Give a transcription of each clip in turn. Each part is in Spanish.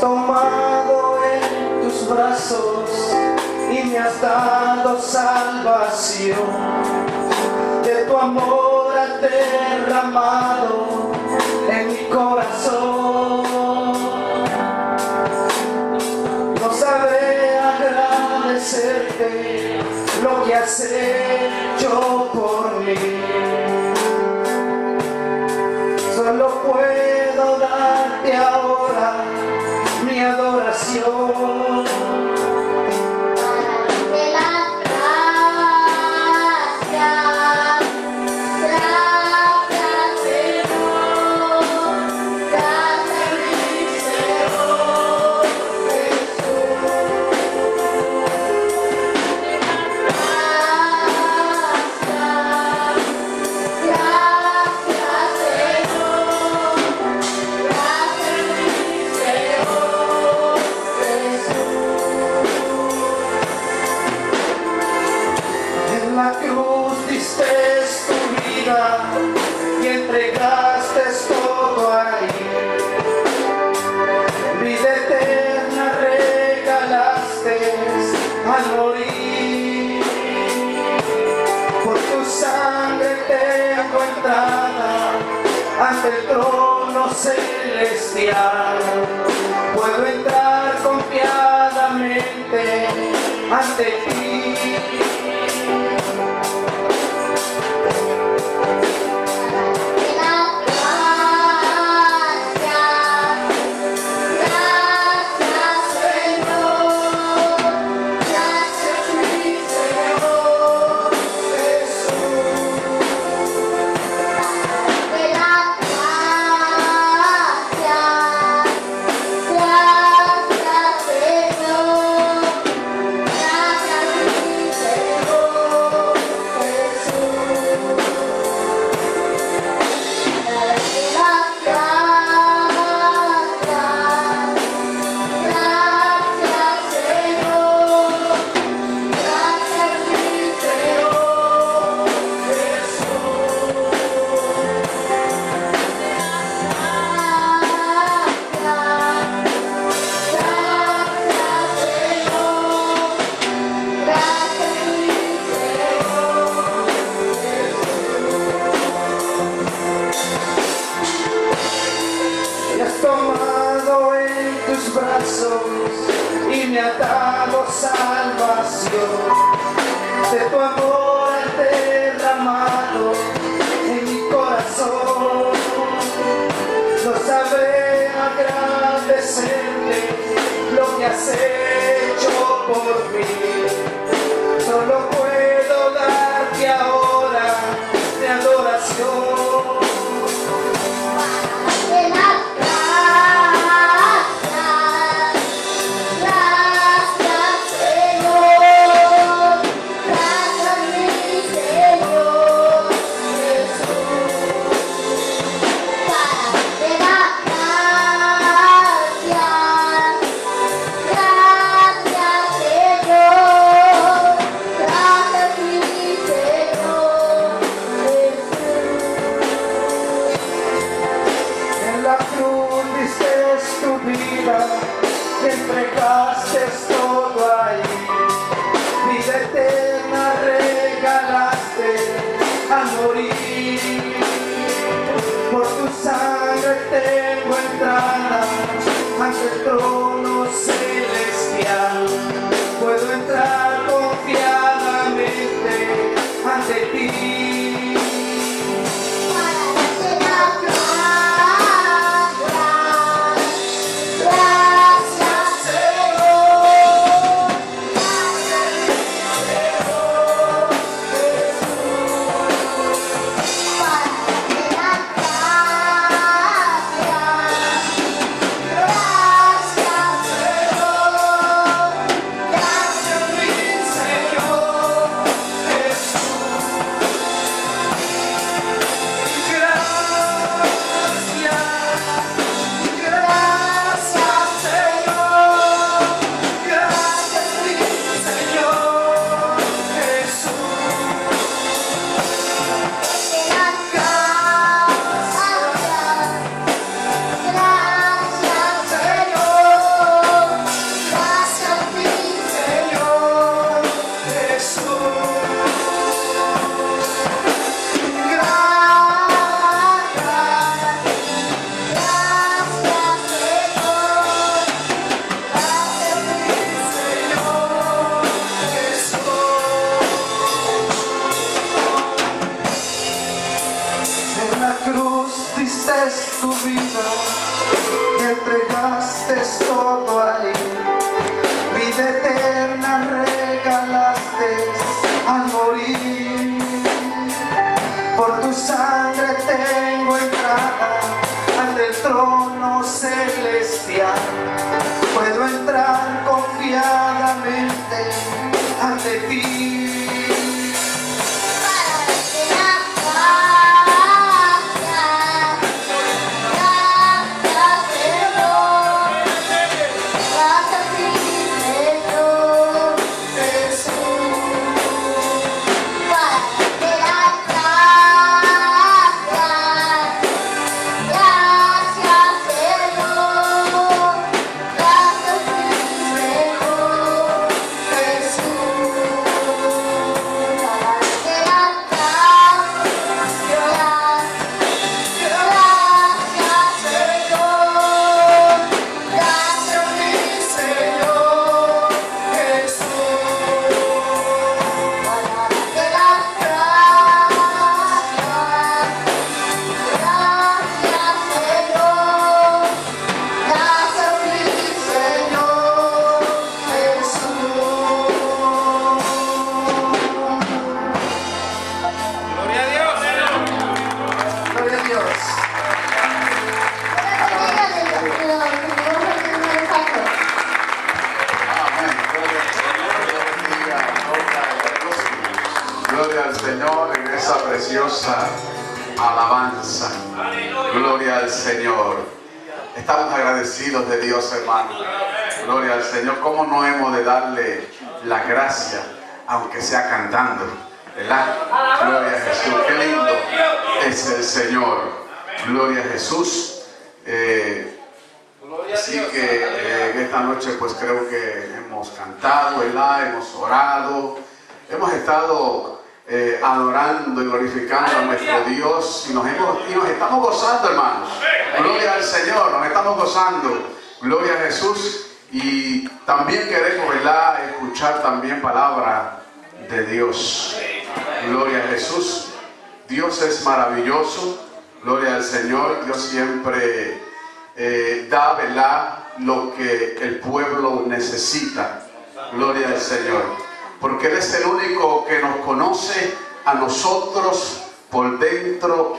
tomado en tus brazos y me has dado salvación. De tu amor has derramado en mi corazón. No sabré agradecerte lo que has hecho por puedo entrar confiadamente ante este ti has hecho por mí.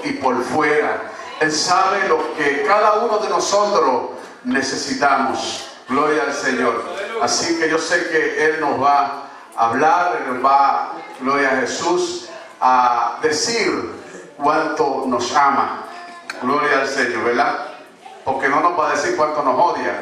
Y por fuera. Él sabe lo que cada uno de nosotros necesitamos. Gloria al Señor. Así que yo sé que Él nos va a hablar, Él nos va, gloria a Jesús, a decir cuánto nos ama. Gloria al Señor, ¿verdad? Porque no nos va a decir cuánto nos odia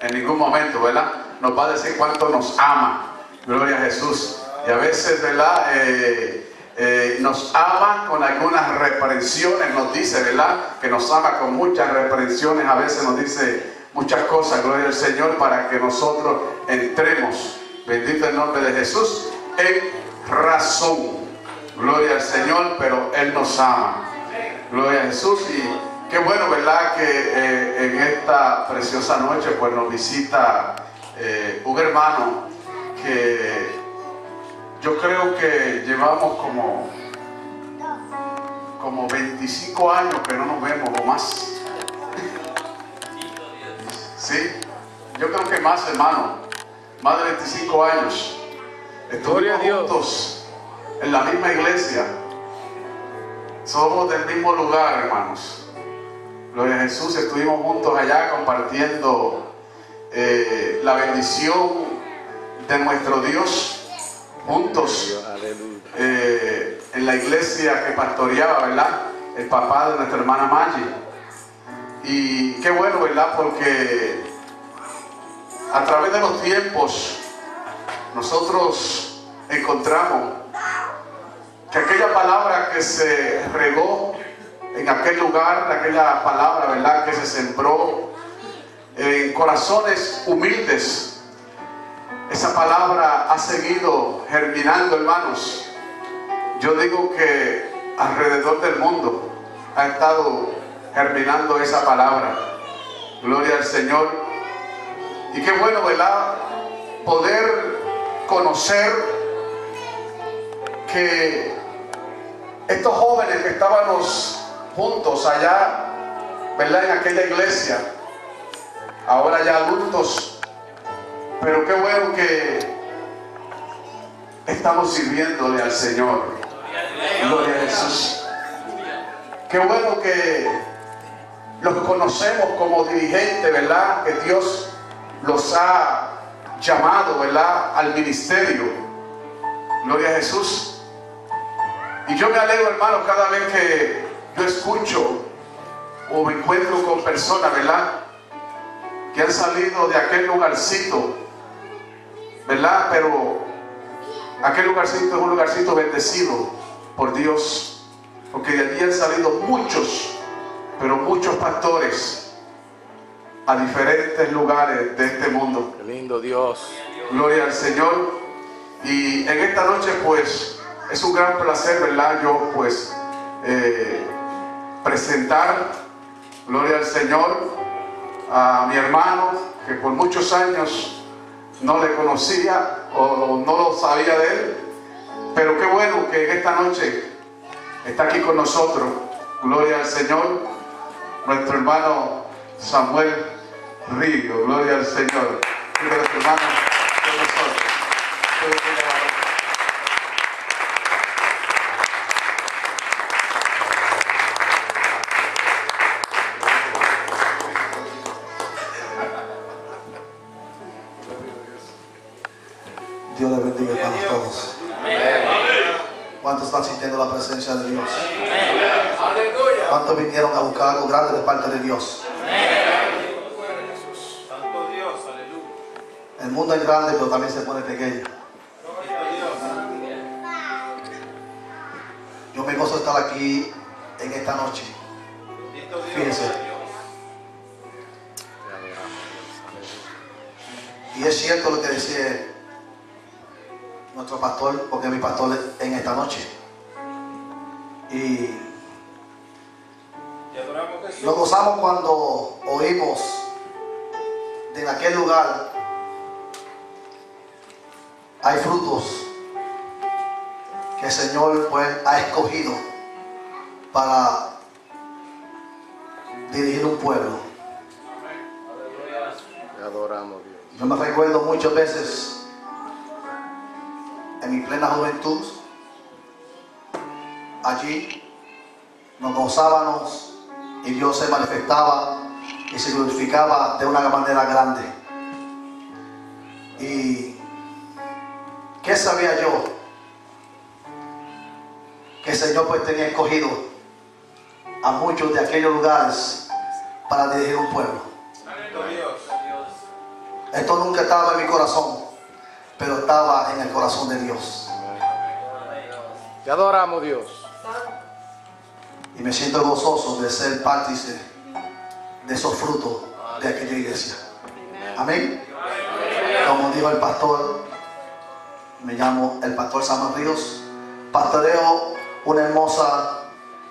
en ningún momento, ¿verdad? Nos va a decir cuánto nos ama. Gloria a Jesús. Y a veces, ¿verdad? Eh, eh, nos ama con algunas reprensiones, nos dice, ¿verdad? Que nos ama con muchas reprensiones, a veces nos dice muchas cosas, gloria al Señor, para que nosotros entremos, bendito el nombre de Jesús, en razón. Gloria al Señor, pero Él nos ama. Gloria a Jesús y qué bueno, ¿verdad? Que eh, en esta preciosa noche pues nos visita eh, un hermano que yo creo que llevamos como, como 25 años que no nos vemos o más. Sí, yo creo que más, hermano, más de 25 años. Estuvimos juntos en la misma iglesia. Somos del mismo lugar, hermanos. Gloria a Jesús, estuvimos juntos allá compartiendo eh, la bendición de nuestro Dios, juntos eh, en la iglesia que pastoreaba, ¿verdad? El papá de nuestra hermana Maggie. Y qué bueno, ¿verdad? Porque a través de los tiempos nosotros encontramos que aquella palabra que se regó en aquel lugar, aquella palabra, ¿verdad? Que se sembró en corazones humildes, esa palabra ha seguido germinando, hermanos. Yo digo que alrededor del mundo ha estado germinando esa palabra. Gloria al Señor. Y qué bueno, ¿verdad? Poder conocer que estos jóvenes que estábamos juntos allá, ¿verdad? En aquella iglesia, ahora ya adultos, pero qué bueno que estamos sirviéndole al Señor. Gloria a Jesús. Qué bueno que los conocemos como dirigentes, ¿verdad? Que Dios los ha llamado, ¿verdad? Al ministerio. Gloria a Jesús. Y yo me alegro, hermano, cada vez que yo escucho o me encuentro con personas, ¿verdad? Que han salido de aquel lugarcito, ¿verdad? Pero aquel lugarcito es un lugarcito bendecido por Dios, porque de allí han salido muchos, pero muchos pastores a diferentes lugares de este mundo. Qué lindo Dios. Gloria al Señor. Y en esta noche, pues, es un gran placer, ¿verdad? Yo, pues, eh, presentar, gloria al Señor, a mi hermano, que por muchos años no le conocía o no lo sabía de él. Pero qué bueno que en esta noche está aquí con nosotros. Gloria al Señor, nuestro hermano Samuel Río. Gloria al Señor. Con nosotros. Vinieron a buscar algo grande de parte de Dios? El mundo es grande, pero también se pone pequeño. Yo me gozo de estar aquí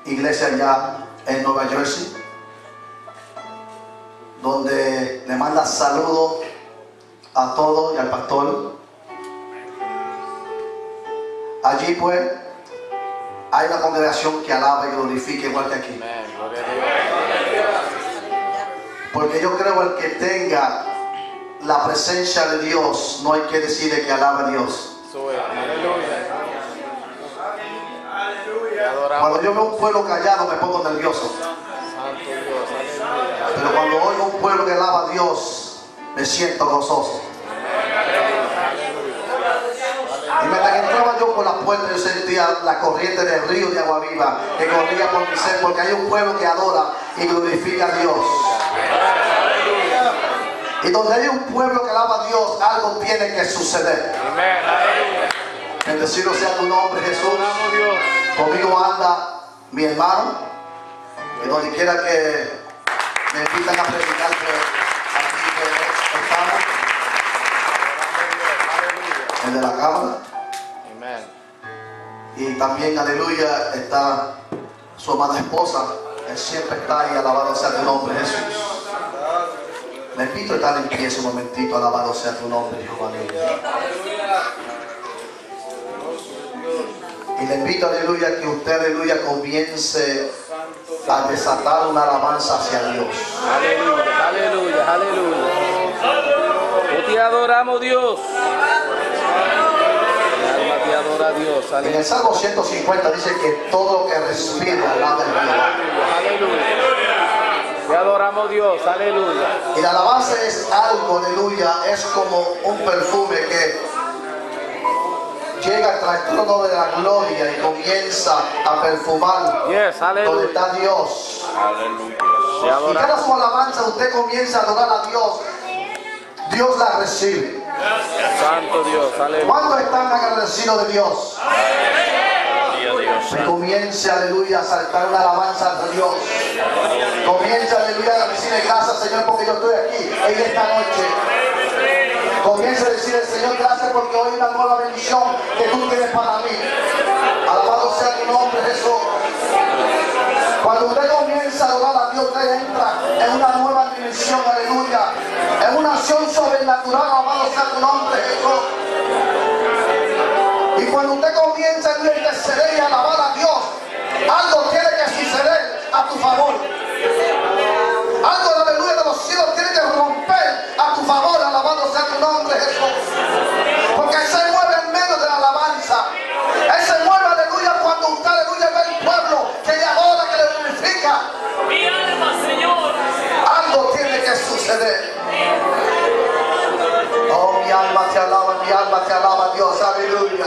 iglesia allá en Nueva Jersey, donde le manda saludos a todos y al pastor. Allí pues hay una congregación que alaba y glorifica igual que aquí. Porque yo creo el que tenga la presencia de Dios, no hay que decirle que alaba a Dios. Cuando yo veo un pueblo callado me pongo nervioso. Dios. Pero cuando oigo un pueblo que alaba a Dios, me siento gozoso. Y mientras que entraba yo por la puerta, yo sentía la corriente del río de agua viva que corría por mi ser, porque hay un pueblo que adora y glorifica a Dios. Y donde hay un pueblo que alaba a Dios, algo tiene que suceder. Bendecido sea tu nombre, Jesús. Conmigo anda mi hermano, y donde quiera que me invitan a predicar, que aquí que estamos, el de la cámara. Y también, aleluya, está su amada esposa. Él siempre está ahí, alabado sea tu nombre, Jesús. Le invito a estar en pie ese momentito, alabado sea tu nombre, Jehová. Y le invito, aleluya, que usted, aleluya, comience a desatar una alabanza hacia Dios. Aleluya, aleluya, aleluya. Te adoramos Dios. Te adora Dios. En el Salmo 150 dice que todo lo que respira alaba Dios. Aleluya. Te adoramos Dios. Aleluya. Y la alabanza es algo, aleluya, es como un perfume que llega hasta el trono de la gloria y comienza a perfumar Yes, donde está Dios. Y cada su alabanza usted comienza a adorar a Dios, Dios la recibe. Santo Dios. Aleluya. ¿Cuántos están agradecidos de Dios? Que comience, aleluya, a saltar una alabanza a Dios. Comience, aleluya, a decirle gracias, Señor, porque yo estoy aquí en esta noche. Comience a decirle, Señor, gracias porque hoy una nueva bendición que tú tienes para mí. Alabado sea tu nombre, Jesús. Cuando usted comienza a adorar a Dios, usted entra en una nueva dimensión, aleluya. En una acción sobrenatural, alabado sea tu nombre, Jesús. Y cuando usted comienza a interceder y alabar a Dios, algo tiene que suceder a tu favor. Algo de aleluya de los cielos tiene que romper a tu favor, nombre, Jesús. Porque Él se mueve en medio de la alabanza. Él se mueve, aleluya, cuando usted, aleluya, ve el pueblo que le adora, que le glorifica. Mi alma, Señor. Algo tiene que suceder. Oh, mi alma te alaba, mi alma te alaba, Dios, aleluya.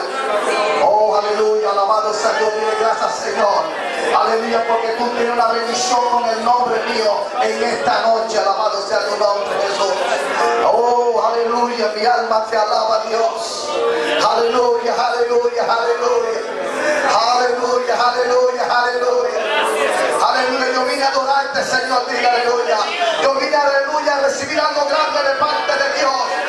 Oh, aleluya, alabado sea Dios, dile gracias, Señor. Aleluya, porque tú tienes una bendición con el nombre mío en esta noche, alabado sea tu nombre, Jesús. Oh, aleluya, mi alma te alaba, Dios. Aleluya, aleluya, aleluya. Aleluya, aleluya, aleluya. Aleluya, yo vine a adorarte, Señor, diga aleluya. Yo vine, aleluya, a recibir algo grande de parte de Dios.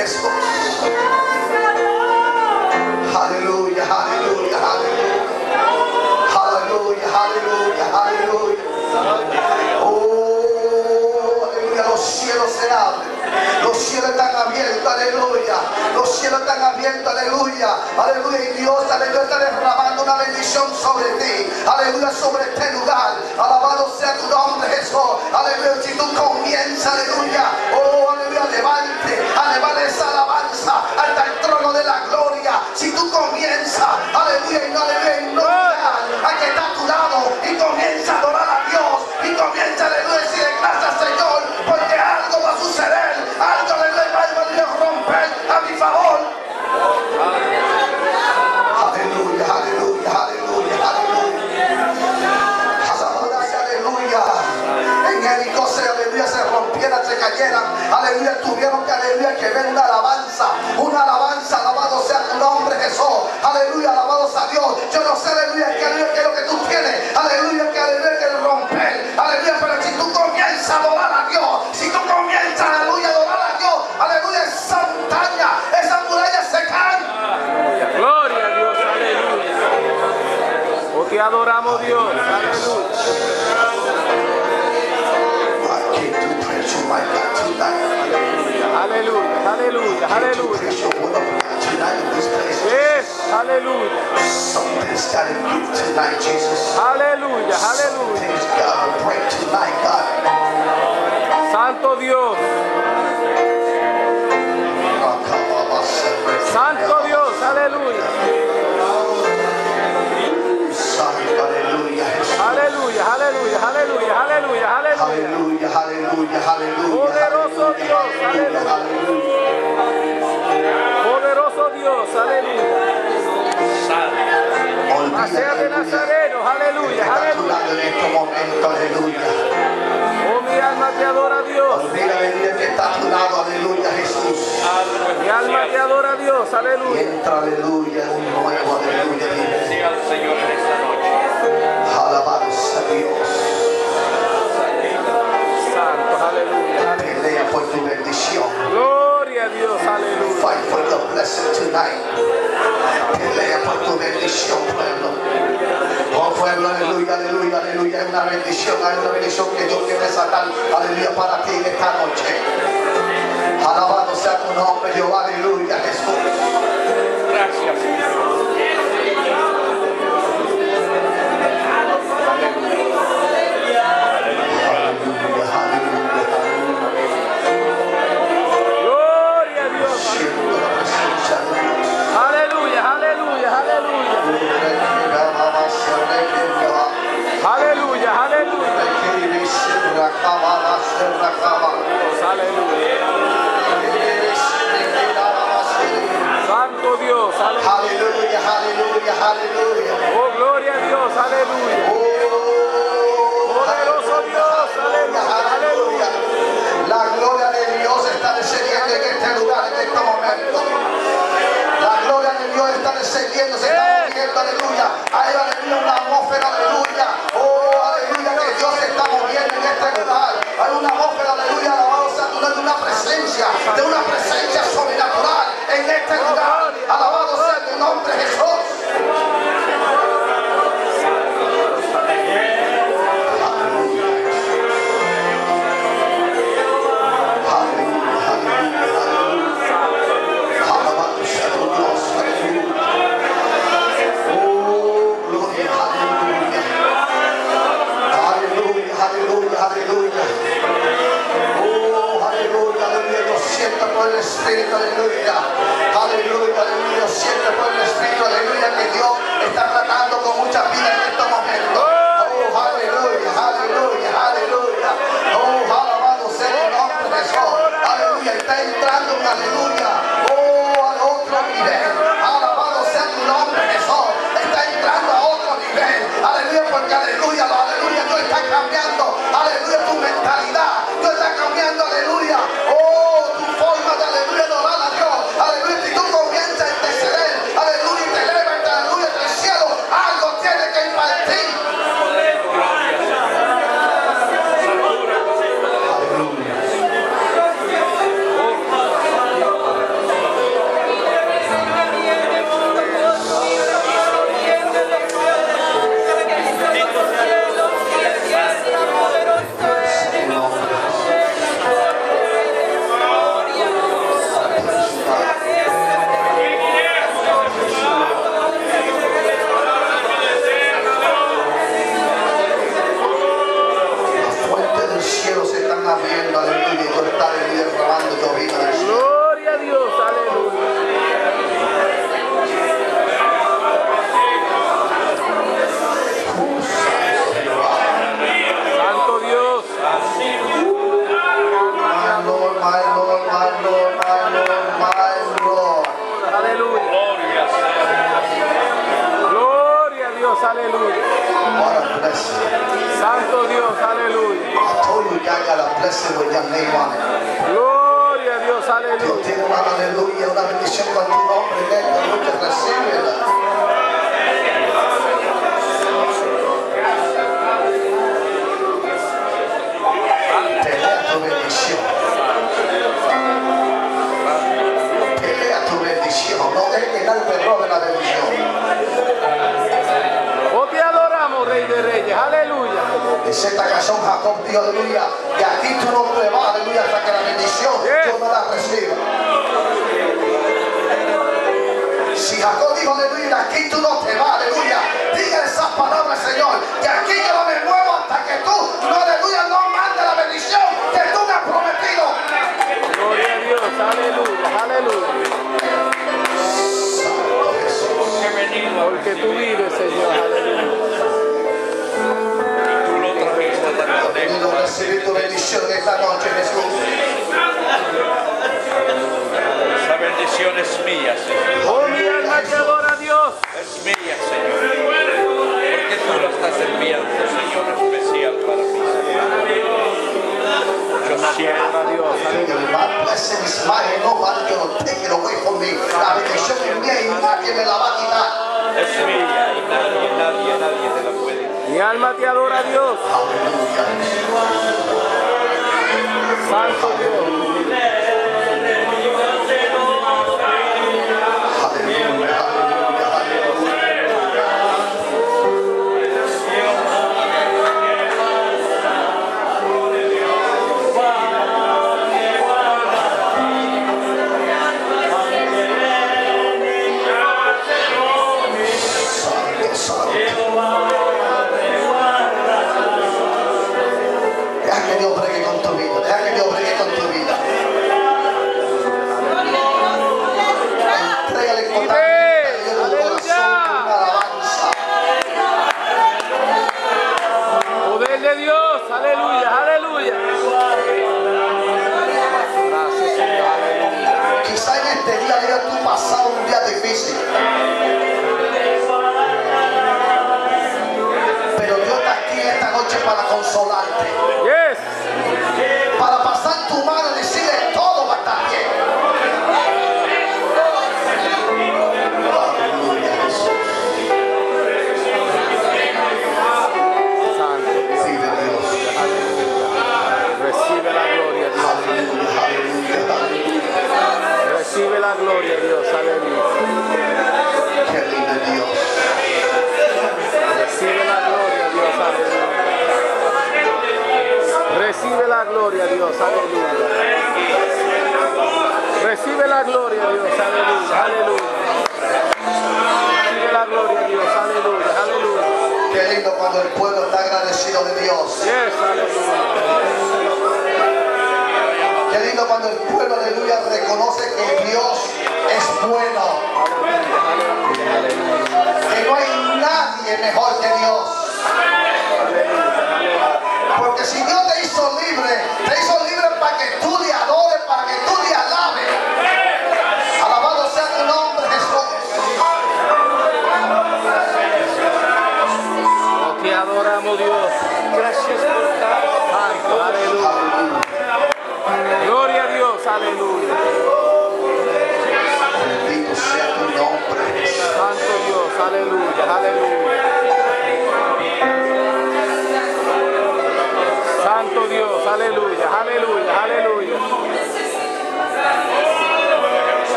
Jesús. Aleluya, aleluya, aleluya. Aleluya, aleluya, aleluya. Oh, aleluya, los cielos se abren. Los cielos están abiertos, aleluya. Los cielos están abiertos, aleluya. Aleluya, y Dios, aleluya, está derramando una bendición sobre ti. Aleluya, sobre este lugar. Alabado sea tu nombre, Jesús. Aleluya, si tú comienzas, aleluya. Oh, levante, a elevar esa alabanza hasta el trono de la gloria. Si tú comienzas, aleluya, y no aleluya, y no a que está a tu lado y comienza a Aleluya, tuvieron que, aleluya, que ver una alabanza. Una alabanza, alabado sea tu nombre, Jesús. Aleluya, alabado sea Dios. Yo no sé, aleluya, que, aleluya, que es lo que tú tienes. Aleluya, que aleluya, que romper. Aleluya, pero si tú comienzas a adorar a Dios, si tú comienzas, aleluya, a adorar a Dios, aleluya, esa montaña, esa muralla se cae. Gloria a Dios. Aleluya. Te adoramos Dios. Aleluya. My God, tonight. Aleluya. Aleluya. Aleluya. Yes. Aleluya. Aleluya. Aleluya. Santo Dios. Santo Dios. Aleluya. Aleluya. Aleluya. Aleluya. Aleluya. Aleluya. Aleluya, aleluya. Poderoso Dios, aleluya. Poderoso Dios. Aleluya. Olvida, Sea de Nazareno. Aleluya. Aleluya. en este momento, aleluya. Oh, mi alma te adora Dios. Olvida, aleluya, que está a tu lado, aleluya, Jesús. Mi alma te adora Dios. Aleluya. entra, aleluya, un nuevo, aleluya. A Dios, aleluya. Fight for your blessing tonight. Pelea por tu bendición, pueblo. Oh, pueblo, aleluya, aleluya, aleluya. Es una bendición, hay una bendición que Dios quiere desatar, aleluya, para ti en esta noche. Alabado sea tu nombre, Dios, aleluya, Jesús. Gracias, Aleluya. Aleluya. Aleluya, aleluya. Santo Dios, aleluya. Aleluya, aleluya. Oh, gloria a Dios, aleluya. Poderoso Dios, aleluya, aleluya. La gloria de Dios está descendiendo en este lugar, en este momento. La gloria de Dios está descendiendo, está aleluya. Hay, aleluya, una atmósfera, aleluya. Oh, aleluya, que Dios se está moviendo en este lugar. Hay una atmósfera, aleluya, nombre, de una presencia, de una presencia Espíritu, aleluya. Aleluya, aleluya. Siento por el Espíritu, aleluya, que Dios está tratando con mucha vida en estos momentos. Oh, aleluya, aleluya, aleluya. Oh, alabado sea el nombre de Jesús. Aleluya, está entrando en aleluya. Oh, al otro nivel. Alabado sea tu nombre, Jesús. Está entrando a otro nivel. Aleluya, porque aleluya, aleluya, Dios está cambiando. Aleluya, tu mentalidad. Alma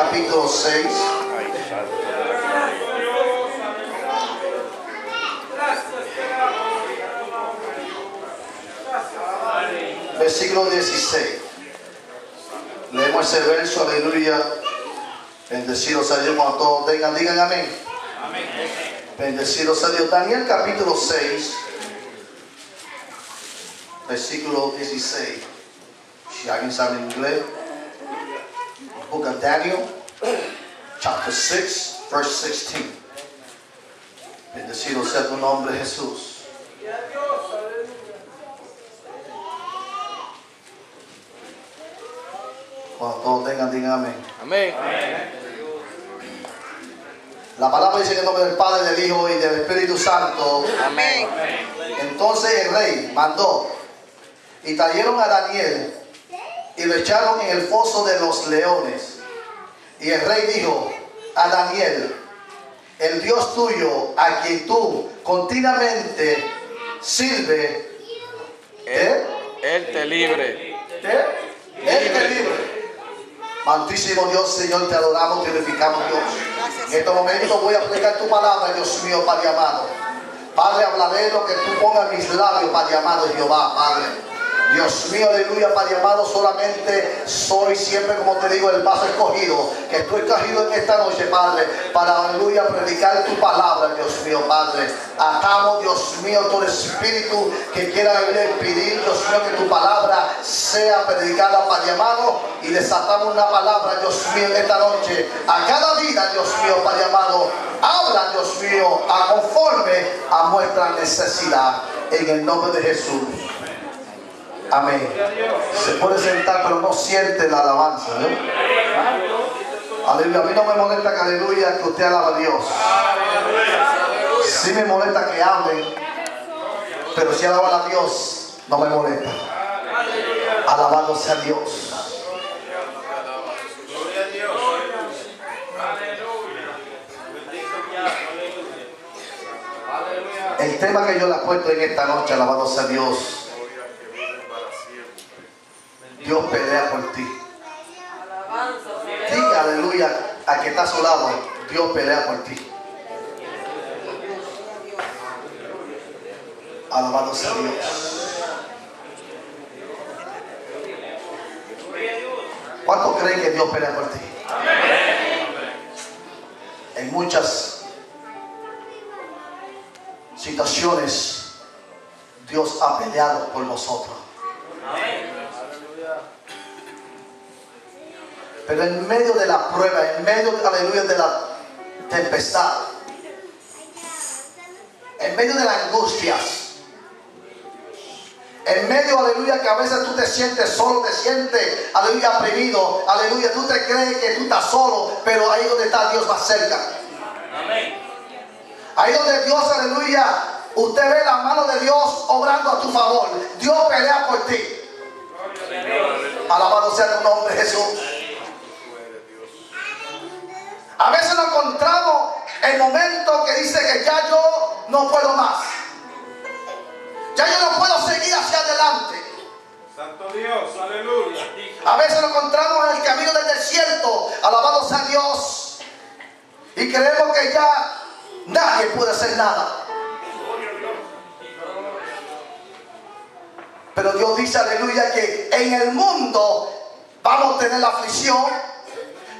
capítulo 6. Ay, santo. versículo 16. Leemos ese verso, aleluya. Bendecido sea Dios cuando todos tengan, digan amén. Bendecido sea Dios. Daniel capítulo 6, versículo 16. Si alguien sabe inglés. Book of Daniel, chapter 6, verse 16. Bendecido sea tu nombre, Jesús. Cuando todos tengan, digan amén. Amén. La palabra dice en el nombre del Padre, del Hijo y del Espíritu Santo. Amén. Entonces el rey mandó y trajeron a Daniel y lo echaron en el foso de los leones. Y el rey dijo a Daniel, el Dios tuyo a quien tú continuamente sirve, ¿eh? Él te libre. ¿Eh? Él te libre. Santísimo Dios, Señor, te adoramos, te glorificamos, Dios. En este momento voy a aplicar tu palabra, Dios mío, Padre amado. Padre, hablaré lo que tú pongas en mis labios, Padre amado, Jehová, Padre. Dios mío, aleluya, Padre amado, solamente soy siempre, como te digo, el vaso escogido, que estoy escogido en esta noche, Padre, para, aleluya, predicar tu palabra, Dios mío, Padre. Atamos, Dios mío, todo espíritu que quiera aleluya, impedir, Dios mío, que tu palabra sea predicada, Padre amado, y desatamos una palabra, Dios mío, en esta noche, a cada vida, Dios mío, Padre amado. Habla, Dios mío, conforme a nuestra necesidad, en el nombre de Jesús. Amén. Se puede sentar, pero no siente la alabanza. ¿no? Aleluya. A mí no me molesta que aleluya que usted alaba a Dios. Sí me molesta que hablen, pero si alaban a Dios, no me molesta. Alabado sea Dios. El tema que yo le puesto en esta noche, alabado sea Dios. Dios pelea por ti. Diga aleluya a que está a su lado. Dios pelea por ti. Alabado sea Dios. ¿Cuántos creen que Dios pelea por ti? En muchas situaciones Dios ha peleado por nosotros. Pero en medio de la prueba, en medio, aleluya, de la tempestad, en medio de las angustias, en medio, aleluya, que a veces tú te sientes solo, te sientes, aleluya, oprimido, aleluya, tú te crees que tú estás solo, pero ahí donde está Dios más cerca. Ahí donde Dios, aleluya, usted ve la mano de Dios obrando a tu favor. Dios pelea por ti. Alabado sea tu nombre, Jesús. A veces nos encontramos en momentos que dice que ya yo no puedo más. Ya yo no puedo seguir hacia adelante. Santo Dios, aleluya. A veces nos encontramos en el camino del desierto, alabado sea Dios. Y creemos que ya nadie puede hacer nada. Pero Dios dice, aleluya, que en el mundo vamos a tener la aflicción,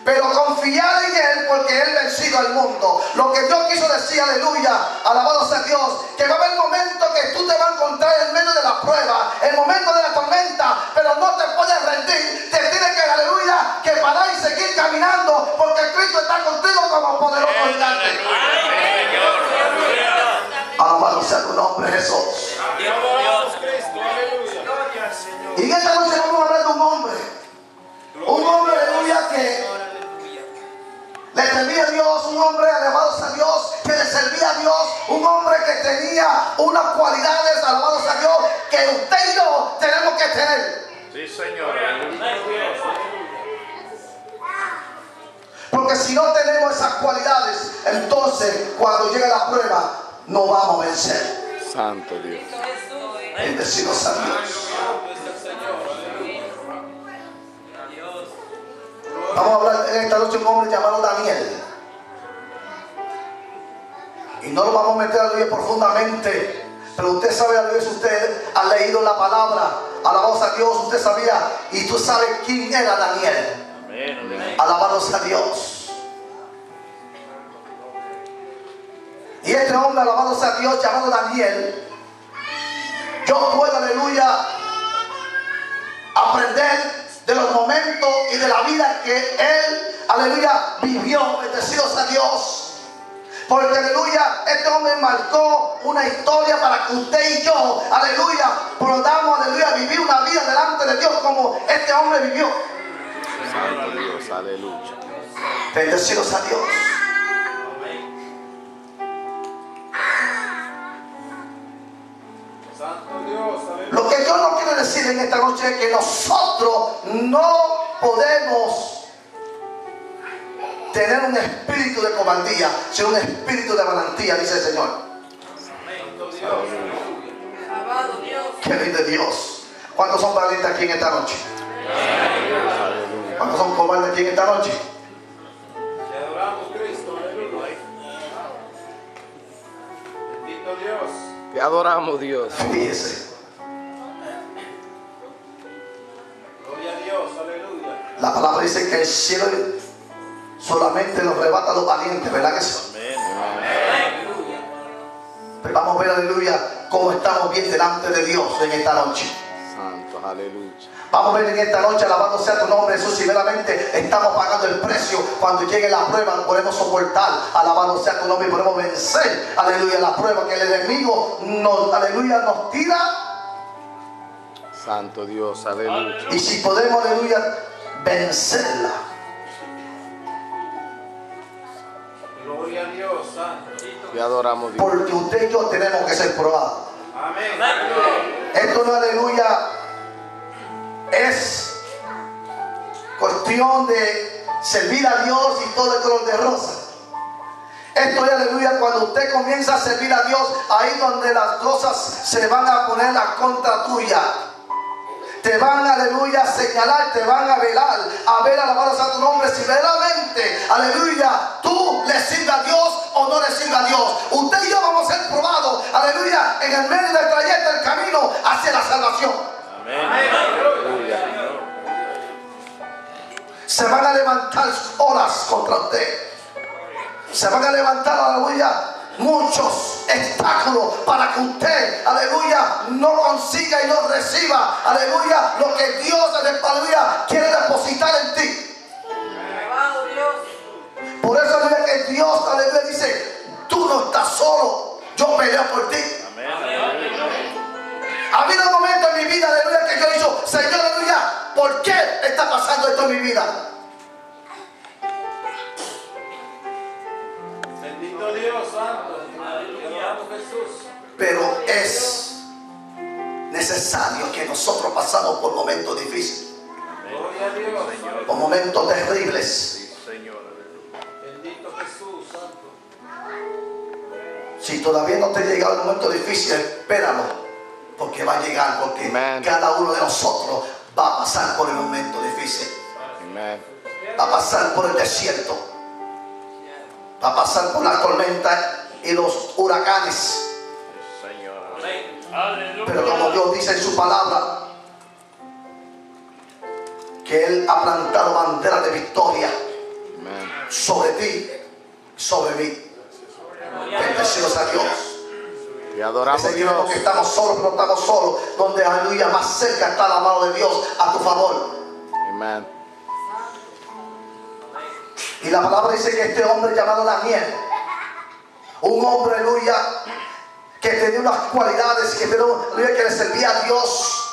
pero confiar en Él porque Él vencido al mundo. Lo que Dios quiso decir, aleluya, alabado sea Dios, que va a haber momentos que tú te vas a encontrar en medio de la prueba, el momento de la tormenta, pero no te puedes rendir. Te tienes que, aleluya, que parar y seguir caminando porque Cristo está contigo como poderoso gigante. Alabado sea tu nombre, Jesús. Y en esta noche vamos a hablar de un hombre. Un hombre, aleluya, que le servía a Dios, un hombre alabados a Dios, que le servía a Dios, un hombre que tenía unas cualidades, alabados a Dios, que usted y yo tenemos que tener. Sí, Señor. Porque si no tenemos esas cualidades, entonces cuando llegue la prueba, no vamos a vencer. Santo Dios. Bendecido sea Dios. Vamos a hablar en esta noche de un hombre llamado Daniel. Y no lo vamos a meter a leer profundamente. Pero usted sabe, a veces usted ha leído la palabra, alabados a Dios, usted sabía, y tú sabes quién era Daniel. Alabados a Dios. Y este hombre, alabados a Dios, llamado Daniel, yo puedo, aleluya, aprender de los momentos y de la vida que él, aleluya, vivió, bendecidos a Dios. Porque, aleluya, este hombre marcó una historia para que usted y yo, aleluya, podamos, aleluya, vivir una vida delante de Dios como este hombre vivió. Santo Dios, aleluya. Bendecidos a Dios. Santo Dios, aleluya. Lo que yo no quiero decir en esta noche es que nosotros no podemos tener un espíritu de cobardía, sino un espíritu de valentía, dice el Señor. Lindo es Dios. ¿Cuántos son valientes aquí en esta noche? ¿Cuántos son cobardes aquí en esta noche? Te adoramos, Cristo, aleluya. Bendito Dios. Te adoramos, Dios. Fíjese, Dios, aleluya. la palabra dice que el cielo solamente nos rebata a los valientes, ¿verdad que sí? Pero vamos a ver, aleluya, cómo estamos bien delante de Dios en esta noche. Santo, aleluya. Vamos a ver en esta noche, alabado sea tu nombre, Jesús, si verdaderamente estamos pagando el precio. Cuando llegue la prueba, podemos soportar, alabado sea tu nombre, y podemos vencer, aleluya, la prueba que el enemigo nos, aleluya, nos tira. Santo Dios, aleluya. Y si podemos, aleluya, vencerla. Gloria a Dios, Santo. Te adoramos, Dios. Porque usted y yo tenemos que ser probados. Amén. Esto no, aleluya, es cuestión de servir a Dios y todo el color de rosa. Esto es, aleluya, cuando usted comienza a servir a Dios, ahí donde las cosas se van a poner a contra tuya. Te van, aleluya, a señalar, te van a velar, a ver, alabados a tu nombre, si verdaderamente, aleluya, tú le sirves a Dios o no le sirves a Dios. Usted y yo vamos a ser probados, aleluya, en el medio del trayecto, el camino hacia la salvación. Se van a levantar olas contra usted. Se van a levantar, aleluya, muchos obstáculos para que usted, aleluya, no consiga y no reciba, aleluya, lo que Dios, aleluya, quiere depositar en ti. Por eso, aleluya, que Dios, aleluya, dice, tú no estás solo, yo peleo por ti. Ha habido momentos en mi vida, aleluya, que yo he dicho, Señor, aleluya, ¿por qué está pasando esto en mi vida? Pero es necesario que nosotros pasamos por momentos difíciles, por momentos terribles. Bendito Jesús, Santo. Si todavía no te ha llegado el momento difícil, espéralo, porque va a llegar, porque cada uno de nosotros va a pasar por el momento difícil, va a pasar por el desierto, va a pasar por la tormenta y los huracanes. Pero como Dios dice en su palabra, que Él ha plantado bandera de victoria sobre ti, sobre mí. Bendecidos a Dios. Te adoramos, tiempo Dios. que estamos solos, pero no estamos solos, donde aleluya, más cerca está la mano de Dios a tu favor. Amén. Y la palabra dice que este hombre llamado Daniel, un hombre, aleluya, que tenía unas cualidades, que, tenía, que le servía a Dios.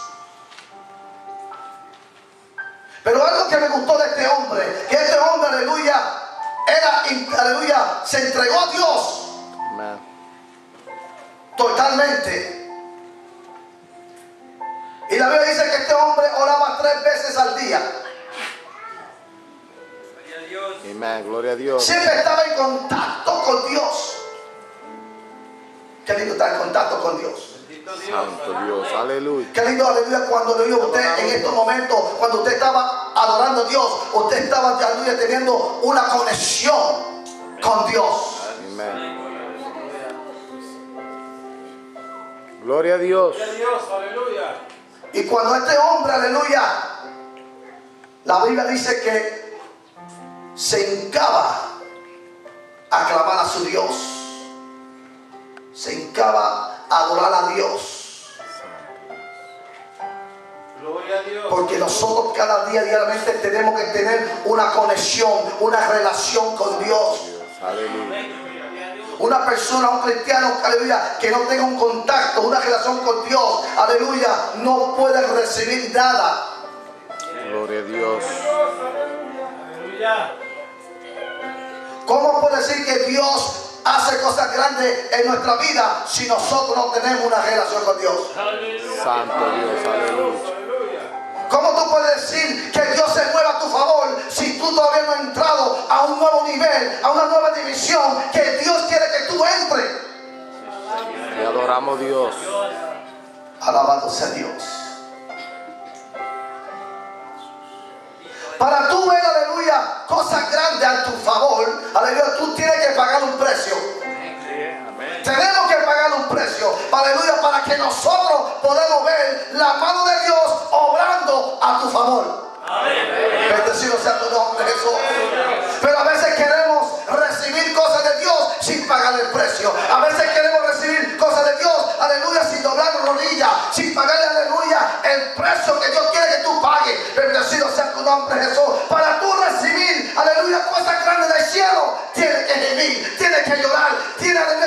Pero algo que me gustó de este hombre, que este hombre, aleluya, era, aleluya, se entregó a Dios totalmente. Y la Biblia dice que este hombre oraba tres veces al día. Amén. Gloria a Dios. Siempre estaba en contacto con Dios. Qué lindo estar en contacto con Dios. Santo Dios, aleluya. Qué lindo, aleluya, cuando aleluya, usted en estos momentos, cuando usted estaba adorando a Dios, usted estaba, aleluya, teniendo una conexión con Dios. Amén. Gloria a Dios. Gloria a Dios, aleluya. Y cuando este hombre, aleluya, la Biblia dice que se hincaba a clamar a su Dios, se hincaba a adorar a Dios. Porque nosotros cada día, diariamente, tenemos que tener una conexión, una relación con Dios. Una persona, un cristiano, aleluya, que no tenga un contacto, una relación con Dios, aleluya, no puede recibir nada. Gloria a Dios. Aleluya. ¿Cómo puede decir que Dios hace cosas grandes en nuestra vida si nosotros no tenemos una relación con Dios? Santo Dios, aleluya. ¿Cómo tú puedes decir que Dios se mueva a tu favor si tú todavía no has entrado a un nuevo nivel, a una nueva división que Dios quiere que tú entres? Te adoramos Dios. Alabado sea Dios. Para tú ver, aleluya, cosas grandes a tu favor, aleluya, tú tienes que pagar un precio. Tenemos que pagar un precio, aleluya, para que nosotros podamos ver la mano de Dios obrando a tu favor. Bendecido sea tu nombre, Jesús. Pero a veces queremos recibir cosas de Dios sin pagar el precio. A veces queremos recibir cosas de Dios, aleluya, sin doblar rodillas, sin pagarle, aleluya, el precio que Dios quiere que tú pagues. Bendecido sea tu nombre, Jesús. Para tú recibir, aleluya, cosas grandes del cielo, tienes que gemir, tienes que llorar, tienes que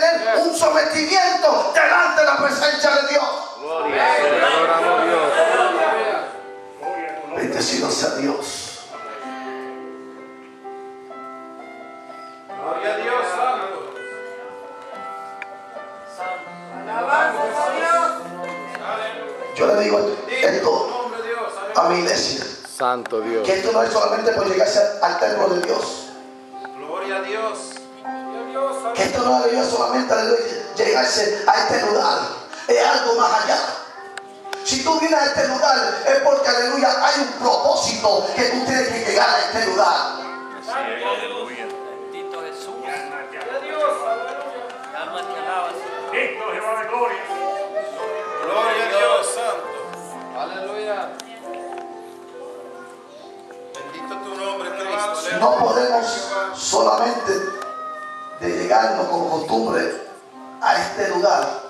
tener un sometimiento delante de la presencia de Dios. Santo Dios. Que esto no es solamente por llegarse al templo de Dios. Gloria a Dios. Que esto no aleluya solamente aleluya, llegarse a este lugar. Es algo más allá. Si tú vienes a este lugar es porque aleluya hay un propósito que tú tienes que llegar a este lugar. Bendito Jesús. Gloria a Dios, aleluya. Alma te alaba, Señor. Gloria a Dios, santo. Aleluya. No podemos solamente de llegarnos con costumbre a este lugar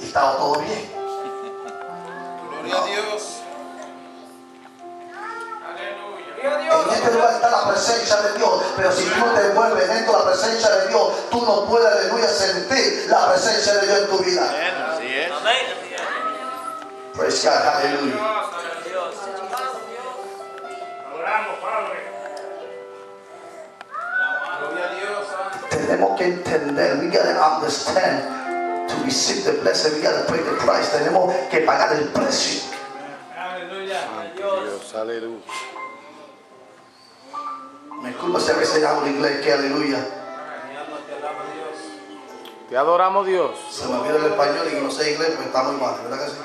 y estaba todo bien. Gloria a Dios. Aleluya. En este lugar está la presencia de Dios, pero si tú no te mueves dentro de la presencia de Dios, tú no puedes, aleluya, sentir la presencia de Dios en tu vida. Así es. Amén. Praise God, aleluya. Dios, santo. Tenemos que entender, we gotta understand to receive the blessing, we gotta pay the price. Tenemos que pagar el precio. Dios, aleluya. Me disculpa si a veces hablo inglés, que aleluya. Te alaba, Dios. Te adoramos Dios. Se me olvida el español y no sé inglés, pues está muy mal, ¿verdad que sí?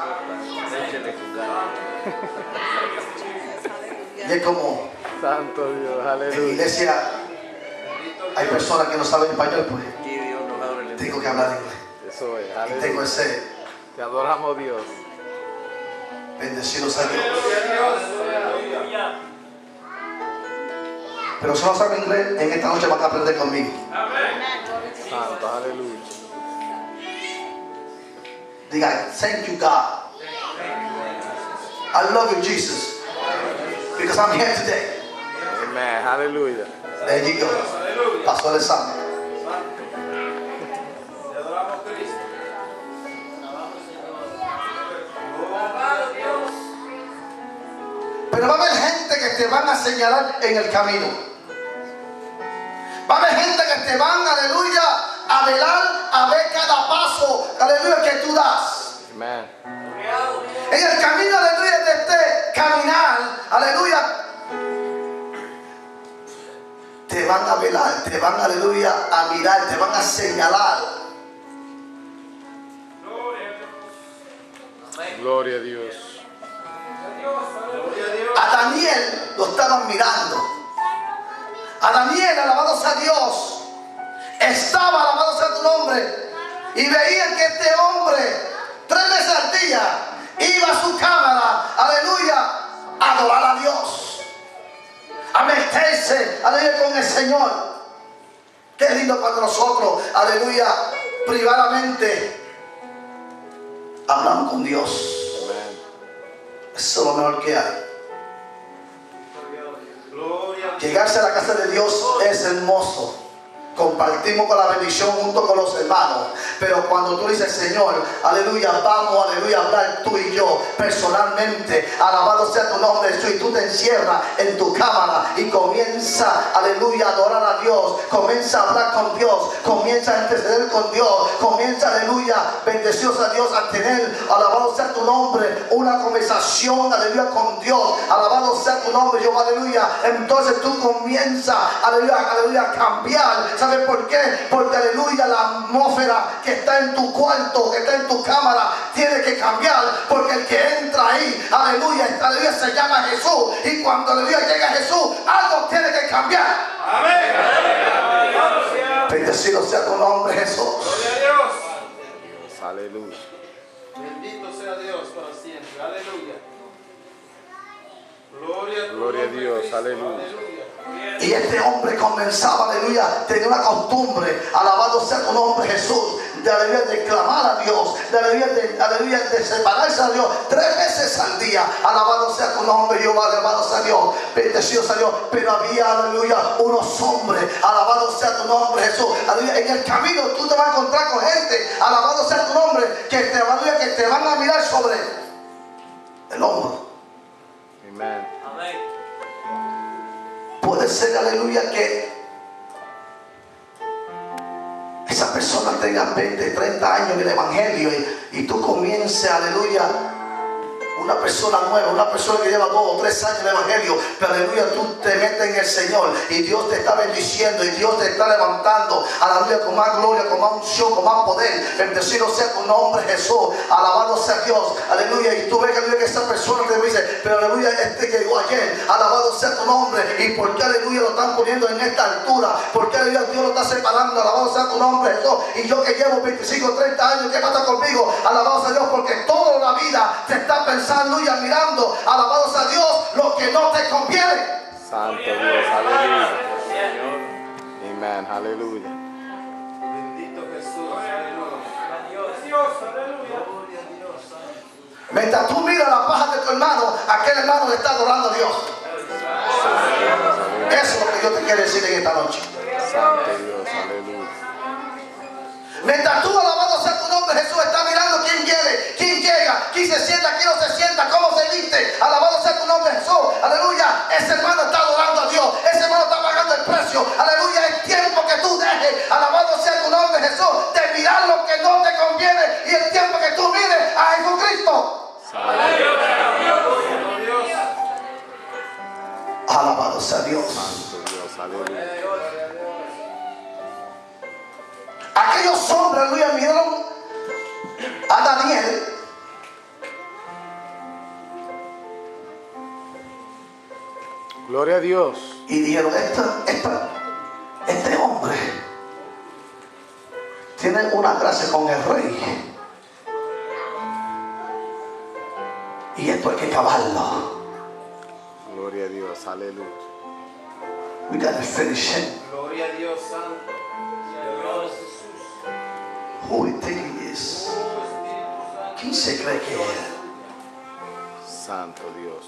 Y es como Santo Dios, en aleluya. iglesia hay personas que no saben español, pues tengo que hablar inglés. Eso es, Y tengo ese Te adoramos Dios. bendecido sea Dios. Pero si no saben inglés, en esta noche van a aprender conmigo. Santo, aleluya. Diga, thank you God. I love you Jesus. Because I'm here today. Amén, aleluya. There you go. Pasó el examen. Te adoramos, Cristo. Pero va a haber gente que te van a señalar en el camino. Va a haber gente que te van, aleluya, a velar, a ver cada paso, aleluya, que tú das. Amén. En el camino, aleluya, de este caminar, aleluya, te van a velar, te van, aleluya, a mirar, te van a señalar. Gloria a Gloria a Dios. A Daniel lo estaban mirando. A Daniel, alabado sea Dios, estaba alabado sea tu nombre. Y veían que este hombre, tres veces al día, iba a su cámara, aleluya, a adorar a Dios. A meterse, aleluya, con el Señor. Qué lindo cuando nosotros, aleluya, privadamente hablamos con Dios. Eso es lo mejor que hay. Llegarse a la casa de Dios es hermoso. Compartimos con la bendición junto con los hermanos. Pero cuando tú dices, Señor, aleluya, vamos, aleluya, a hablar tú y yo personalmente. Alabado sea tu nombre, Jesús. Y tú te encierras en tu cámara y comienza, aleluya, a adorar a Dios. Comienza a hablar con Dios. Comienza a interceder con Dios. Comienza, aleluya, bendecidos a Dios, a tener, alabado sea tu nombre, una conversación, aleluya, con Dios. Alabado sea tu nombre, yo, aleluya. Entonces tú comienzas, aleluya, aleluya, a cambiar. ¿Sabes por qué? Porque, aleluya, la atmósfera que está en tu cuarto, que está en tu cámara, tiene que cambiar. Porque el que entra ahí, aleluya, esta aleluya se llama Jesús. Y cuando, aleluya, llega Jesús, algo tiene que cambiar. Bendecido sea tu nombre, Jesús. Gloria a Dios. Aleluya. Bendito sea Dios para siempre. Aleluya. Gloria, a Gloria a Dios. Cristo. Aleluya. Y este hombre comenzaba, aleluya, tenía una costumbre, alabado sea tu nombre Jesús, de aleluya, de clamar a Dios, de aleluya, de, aleluya, de separarse a Dios tres veces al día, alabado sea tu nombre Jehová, alabado sea Dios, bendecido sea Dios, pero había, aleluya, unos hombres, alabado sea tu nombre Jesús, aleluya, en el camino tú te vas a encontrar con gente, alabado sea tu nombre, que te, aleluya, que te van a mirar sobre el hombro. Amén. Puede ser, aleluya, que esa persona tenga 20, 30 años en el Evangelio y, y tú comiences, aleluya, una persona nueva, una persona que lleva dos o tres años el Evangelio, pero aleluya, tú te metes en el Señor y Dios te está bendiciendo y Dios te está levantando, aleluya, con más gloria, con más unción, con más poder. Bendecido sea tu nombre, Jesús, alabado sea Dios, aleluya. Y tú ves aleluya, que esa persona te dice, pero aleluya, este llegó ayer, alabado sea tu nombre. ¿Y por qué, aleluya, lo están poniendo en esta altura? ¿Por qué, aleluya, Dios lo está separando? Alabado sea tu nombre, Jesús. Y yo que llevo 25, 30 años, ¿qué pasa conmigo? Alabado sea Dios, porque toda la vida te está pensando, aleluya, mirando, alabado sea Dios, lo que no te conviene. Santo Dios. Aleluya. Amén. Aleluya. Bendito Jesús. Aleluya. A. Mientras tú miras la paja de tu hermano, aquel hermano le está adorando a Dios. Eso es lo que yo te quiero decir en esta noche. Santo Dios. Aleluya. Mientras tú alabado sea tu nombre, Jesús está mirando quién viene, quién llega, quién se sienta, quién no se sienta, cómo se viste. Alabado sea tu nombre, Jesús. Aleluya. Ese hermano está adorando a Dios. Ese hermano está pagando el precio. Aleluya. Es tiempo que tú dejes, alabado sea tu nombre, Jesús, de mirar lo que no te conviene y el tiempo que tú mires a Jesucristo. Alabado sea Dios. Aquellos hombres, aleluya, miraron a Daniel. Gloria a Dios. Y dijeron, esta, esta- este hombre tiene una gracia con el rey. Y esto hay que acabarlo. Gloria a Dios. Aleluya. We gotta finish him. Gloria a Dios Santo. Dios Jesús. Who he think he is. ¿Quién se cree que es? Santo Dios.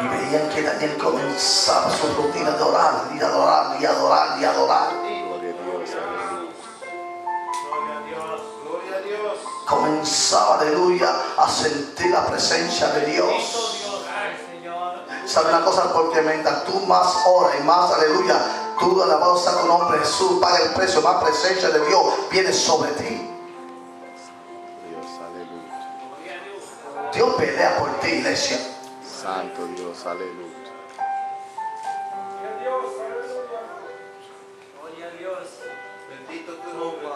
Y veían que Daniel comenzaba su rutina de orar y adorar y adorar y adorar. Gloria a Dios. Aleluya. Gloria a Dios. Gloria a Dios. Comenzaba, aleluya, a sentir la presencia de Dios. ¿Sabe una cosa? Porque mientras tú más oras y más, aleluya, tú alabado sea tu nombre, Jesús, paga el precio, más presencia de Dios viene sobre ti. Dios pelea por ti, iglesia. Santo Dios. Aleluya. Bendito tu nombre.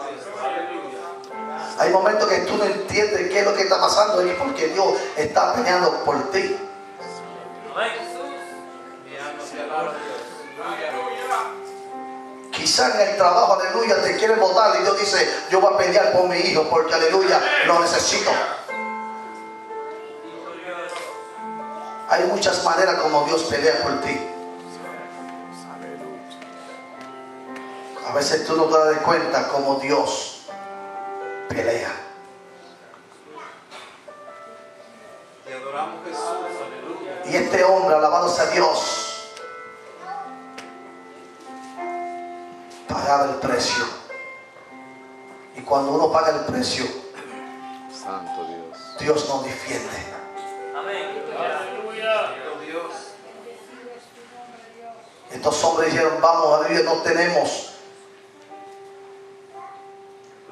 Aleluya. Hay momentos que tú no entiendes qué es lo que está pasando y es porque Dios está peleando por ti. Quizá en el trabajo, aleluya, te quieren votar y Dios dice, yo voy a pelear por mi hijo porque, aleluya, lo necesito. Hay muchas maneras como Dios pelea por ti. A veces tú no te das cuenta como Dios pelea. Y este hombre, alabado sea Dios, pagaba el precio. Y cuando uno paga el precio, Santo Dios. Dios nos defiende. Santo Dios. Estos hombres dijeron, vamos, aleluya, no tenemos,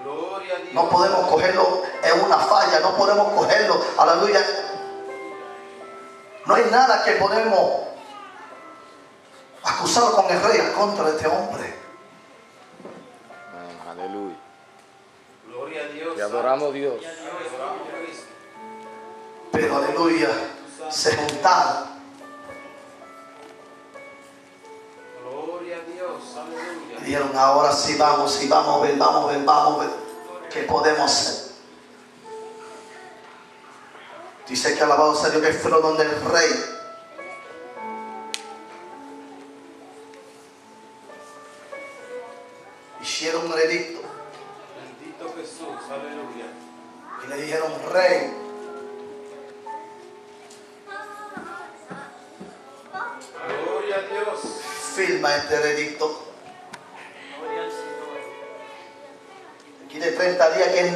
Gloria a Dios. no podemos cogerlo en una falla, no podemos cogerlo, aleluya. No hay nada que podemos acusar con el rey a contra de este hombre. Amén. Aleluya. Gloria a Dios. Te adoramos Dios. Adoramos Cristo. Pero aleluya, se juntaron. Gloria a Dios, Y aleluya. dijeron, ahora sí vamos, sí vamos a ver, vamos a ver, vamos a ver qué podemos hacer. Dice que alabado sea Dios que fueron donde el rey.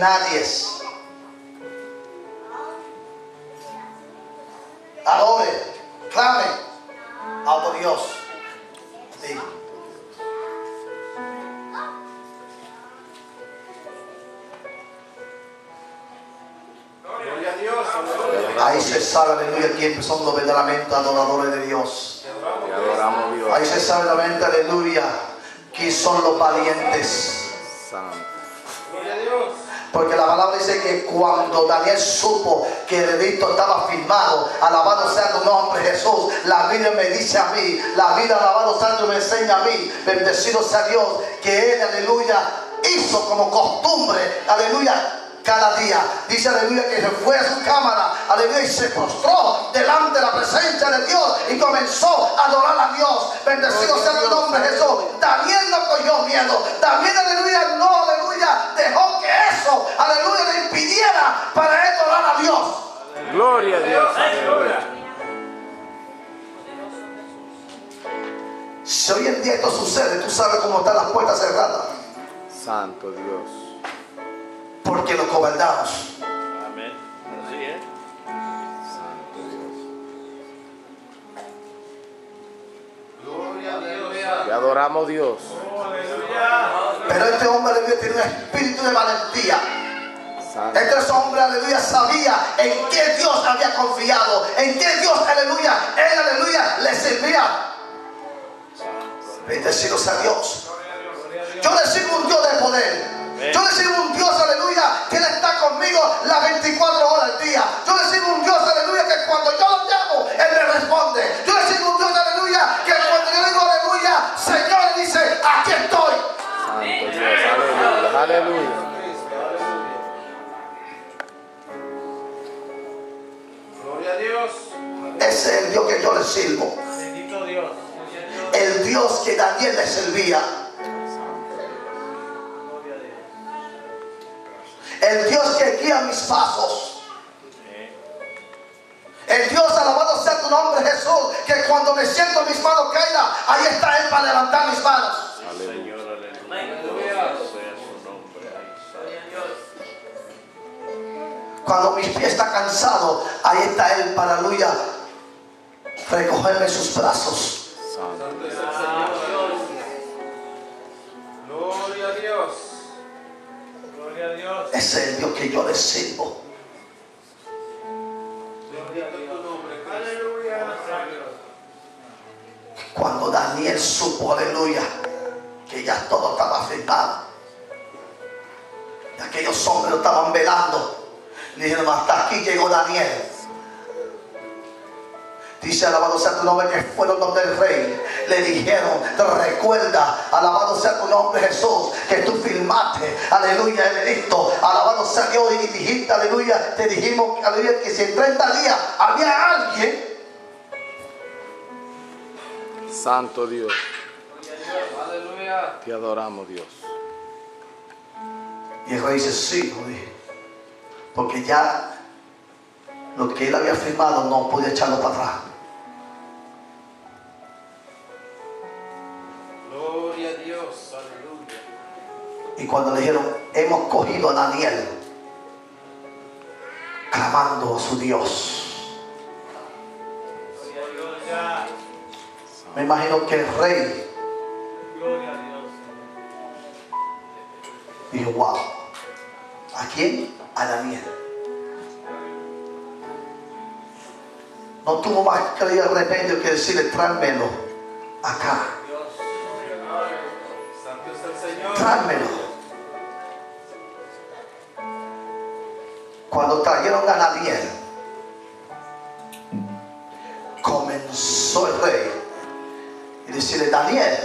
Días que nadie es. Adore, clame a tu Dios. Sí. Gloria a Dios, aleluya. Ahí se sabe, aleluya, quiénes son los verdaderamente adoradores de Dios. Ahí se sabe aleluya, quién son los valientes. Cuando Daniel supo que el edicto estaba firmado, alabado sea tu nombre Jesús, la Biblia me dice a mí, la Biblia alabado santo me enseña a mí, bendecido sea Dios, que él, aleluya, hizo como costumbre, aleluya, cada día. Dice, aleluya, que se fue a su cámara, aleluya, y se postró delante de la presencia de Dios y comenzó a adorar a Dios. Bendecido sea tu nombre Jesús. Daniel no cogió miedo. Daniel, aleluya, no, aleluya, dejó que eso, aleluya, le impidiera para él adorar a Dios. Gloria a Dios. Aleluya. Si hoy en día esto sucede, tú sabes cómo están las puertas cerradas. Santo Dios. Porque lo cobardamos. Amén. Así es. Santo Dios. Gloria a Dios. Te adoramos Dios. Pero este hombre, aleluya, tiene un espíritu de valentía. Este hombre, aleluya, sabía en qué Dios había confiado, en qué Dios, aleluya, él, aleluya, le servía. Bendecido sea Dios. Yo le sirvo un Dios de poder. Yo le sirvo un Dios, aleluya, que Él está conmigo las 24 horas al día. Yo le sirvo un Dios, aleluya, que cuando yo lo llamo, Él me responde. Yo le sirvo un Dios, aleluya, que cuando yo digo, aleluya, Señor, Él dice, aquí estoy. Santo Dios. Aleluya. Aleluya. Gloria a Dios. Ese es el Dios que yo le sirvo. Bendito Dios. El Dios que Daniel le servía. Guía mis pasos. El Dios alabado sea tu nombre Jesús. Que cuando me siento mis manos caídas, ahí está Él para levantar mis manos. Cuando mis pies están cansados, ahí está Él para aleluya. Recogerme sus brazos. Ese es el Dios que yo le sirvo. Cuando Daniel supo, aleluya, que ya todo estaba firmado. De aquellos hombres lo estaban velando. Dijeron, hasta aquí llegó Daniel. Dice, alabado sea tu nombre, que fueron donde el rey. Le dijeron, recuerda, alabado sea tu nombre Jesús, que tú firmaste, aleluya, el edicto. Alabado sea Dios y dijiste, aleluya, te dijimos, aleluya, que si en 30 días había alguien, Santo Dios, Aleluya. te adoramos Dios. Y el rey dice, sí, lo dije. Porque ya lo que él había firmado no podía echarlo para atrás. Gloria a Dios. Aleluya. Y cuando le dijeron, hemos cogido a Daniel, clamando a su Dios. Me imagino que el rey Gloria a Dios. dijo, wow, ¿a quién? A Daniel. No tuvo más que al remedio que decirle, tráemelo acá, Cuando trajeron a Daniel, comenzó el rey y decirle, Daniel,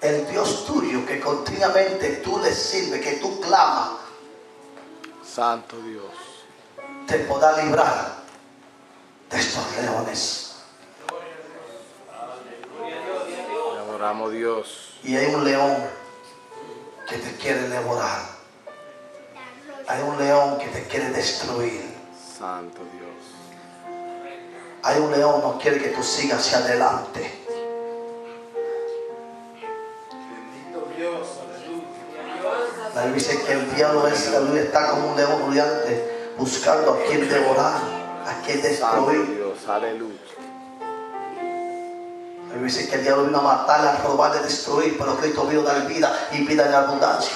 el Dios tuyo que continuamente tú le sirves, que tú clamas, Santo Dios. te podrá librar de estos leones. Te adoramos Dios. Y hay un león que te quiere devorar. Hay un león que te quiere destruir. Santo Dios. Hay un león que no quiere que tú sigas hacia adelante. Bendito Dios. Aleluya. La Biblia dice que el diablo es, aleluya, está como un león brillante buscando a quien devorar, a quien Santo destruir. Dios. Aleluya. Biblia dice que el diablo vino a matar, a robar, a destruir, pero Cristo vino a dar vida y vida en abundancia.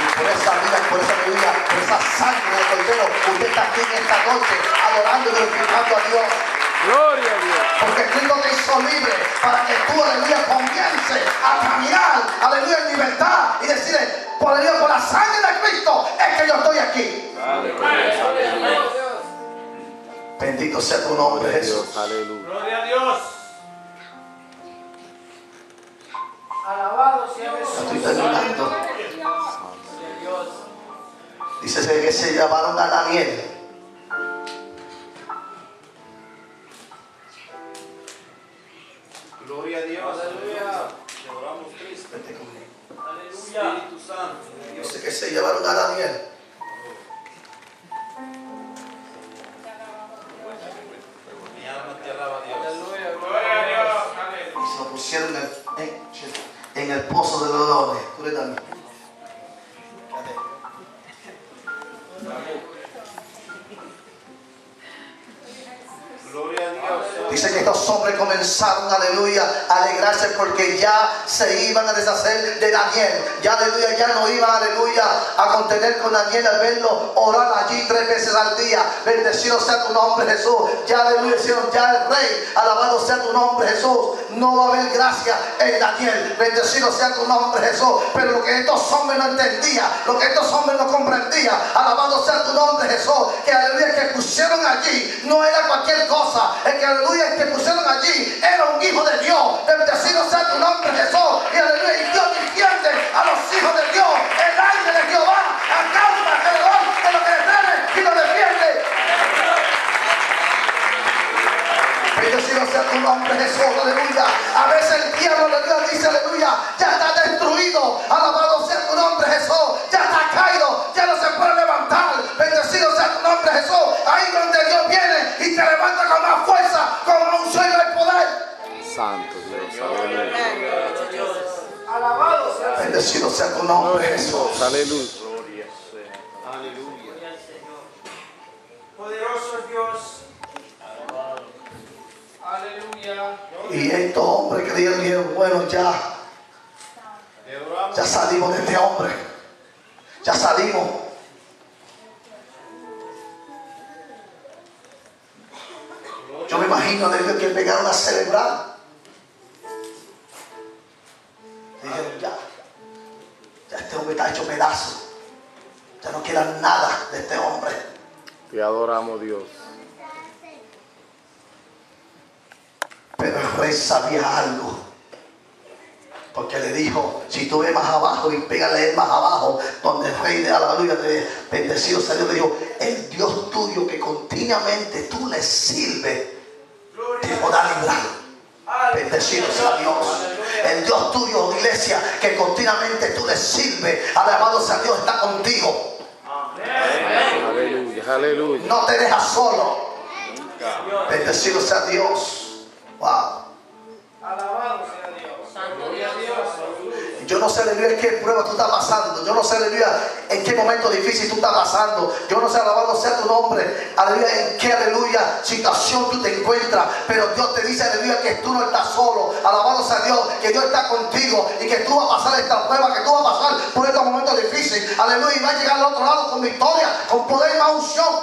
Y por esa vida, por esa vida, por esa sangre del Cordero, usted está aquí en esta noche adorando y glorificando a Dios. Gloria a Dios. Porque Cristo te hizo libre para que tú, aleluya, comiences a caminar, aleluya, en libertad y decirle, por, aleluya, por la sangre de Cristo es que yo estoy aquí. Bendito sea tu nombre, Jesús. Dios. Aleluya. Gloria a Dios. Alabado sea Jesús. Estoy terminando. Dios. Dice que se llevaron a Daniel. Gloria a Dios. Aleluya. Te adoramos Cristo. Vete conmigo. Aleluya. Espíritu Santo. Dice que se llevaron a Daniel. Y se lo pusieron en el, en, en el pozo de los. Tú Daniel. Dice que estos hombres comenzaron, aleluya, a alegrarse porque ya se iban a deshacer de Daniel. Ya, aleluya, ya no iban, aleluya, a contener con Daniel al verlo orar allí tres veces al día. Bendecido sea tu nombre, Jesús. Ya, aleluya, ya el rey. Alabado sea tu nombre, Jesús. No va a haber gracia en Daniel. Bendecido sea tu nombre, Jesús. Pero lo que estos hombres no entendían, lo que estos hombres no comprendían, alabado sea tu nombre, Jesús. Que, aleluya, que pusieron allí no era cualquier cosa. El que, aleluya, el que pusieron allí era un hijo de Dios. Bendecido sea tu nombre, Jesús. Y, aleluya, y Dios defiende a los hijos de Dios. El ángel de Jehová acampa alrededor de los que le temen y lo defiende. Sea tu nombre, Jesús, aleluya. A veces el diablo, aleluya, dice, aleluya, ya está destruido. Alabado sea tu nombre, Jesús. Ya está caído, ya no se puede levantar. Bendecido sea tu nombre, Jesús. Ahí donde Dios viene y te levanta con más fuerza, con un sueño y poder. Santo Dios. Aleluya. Alabado sea Bendecido sea tu nombre, Jesús. Aleluya. Aleluya. Poderoso Dios. Y estos hombres que dijeron, bueno, ya, ya salimos de este hombre. Ya salimos. Yo me imagino de Dios que pegaron a celebrar. Dijeron, ya, ya este hombre está hecho pedazo. Ya no queda nada de este hombre. Te adoramos, Dios. Rey sabía algo. Porque le dijo, si tú ves más abajo y pégale más abajo, donde el rey de aleluya de bendecido salió, le dijo, el Dios tuyo que continuamente tú le sirves, te podrá librar. Bendecido sea Dios. El Dios tuyo, iglesia, que continuamente tú le sirves, alabado sea Dios, está contigo. Aleluya, aleluya. No te deja solo. Bendecido sea Dios. Wow. Yo no sé, aleluya, en qué prueba tú estás pasando. Yo no sé, aleluya, en qué momento difícil tú estás pasando. Yo no sé, alabado sea tu nombre. Aleluya, en qué, aleluya, situación tú te encuentras. Pero Dios te dice, aleluya, que tú no estás solo. Alabado sea Dios, que Dios está contigo. Y que tú vas a pasar esta prueba, que tú vas a pasar por estos momentos difíciles. Aleluya, y vas a llegar al otro lado con victoria, con poder y más unción.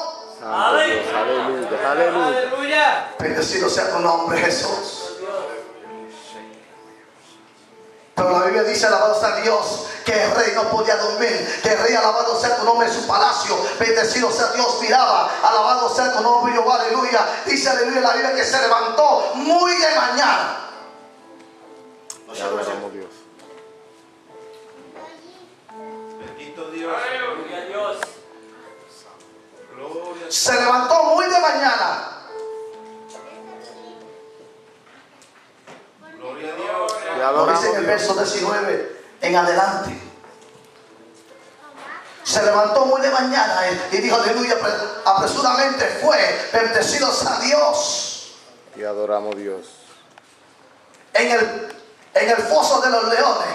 Aleluya. Aleluya. Bendecido sea tu nombre, Jesús. Pero la Biblia dice, alabado sea Dios, que el rey no podía dormir, que el rey, alabado sea tu nombre en su palacio, bendecido sea Dios, miraba, alabado sea tu nombre, Jehová, aleluya. Dice, aleluya, la Biblia que se levantó muy de mañana. Te adoramos, Dios. Bendito Dios. Gloria a Dios. Se levantó muy de mañana. Lo dice en el verso 19 en adelante. Se levantó muy de mañana y dijo, aleluya, apre- apresuradamente fue, bendecido sea Dios. Te adoramos, Dios. en el, en el foso de los leones.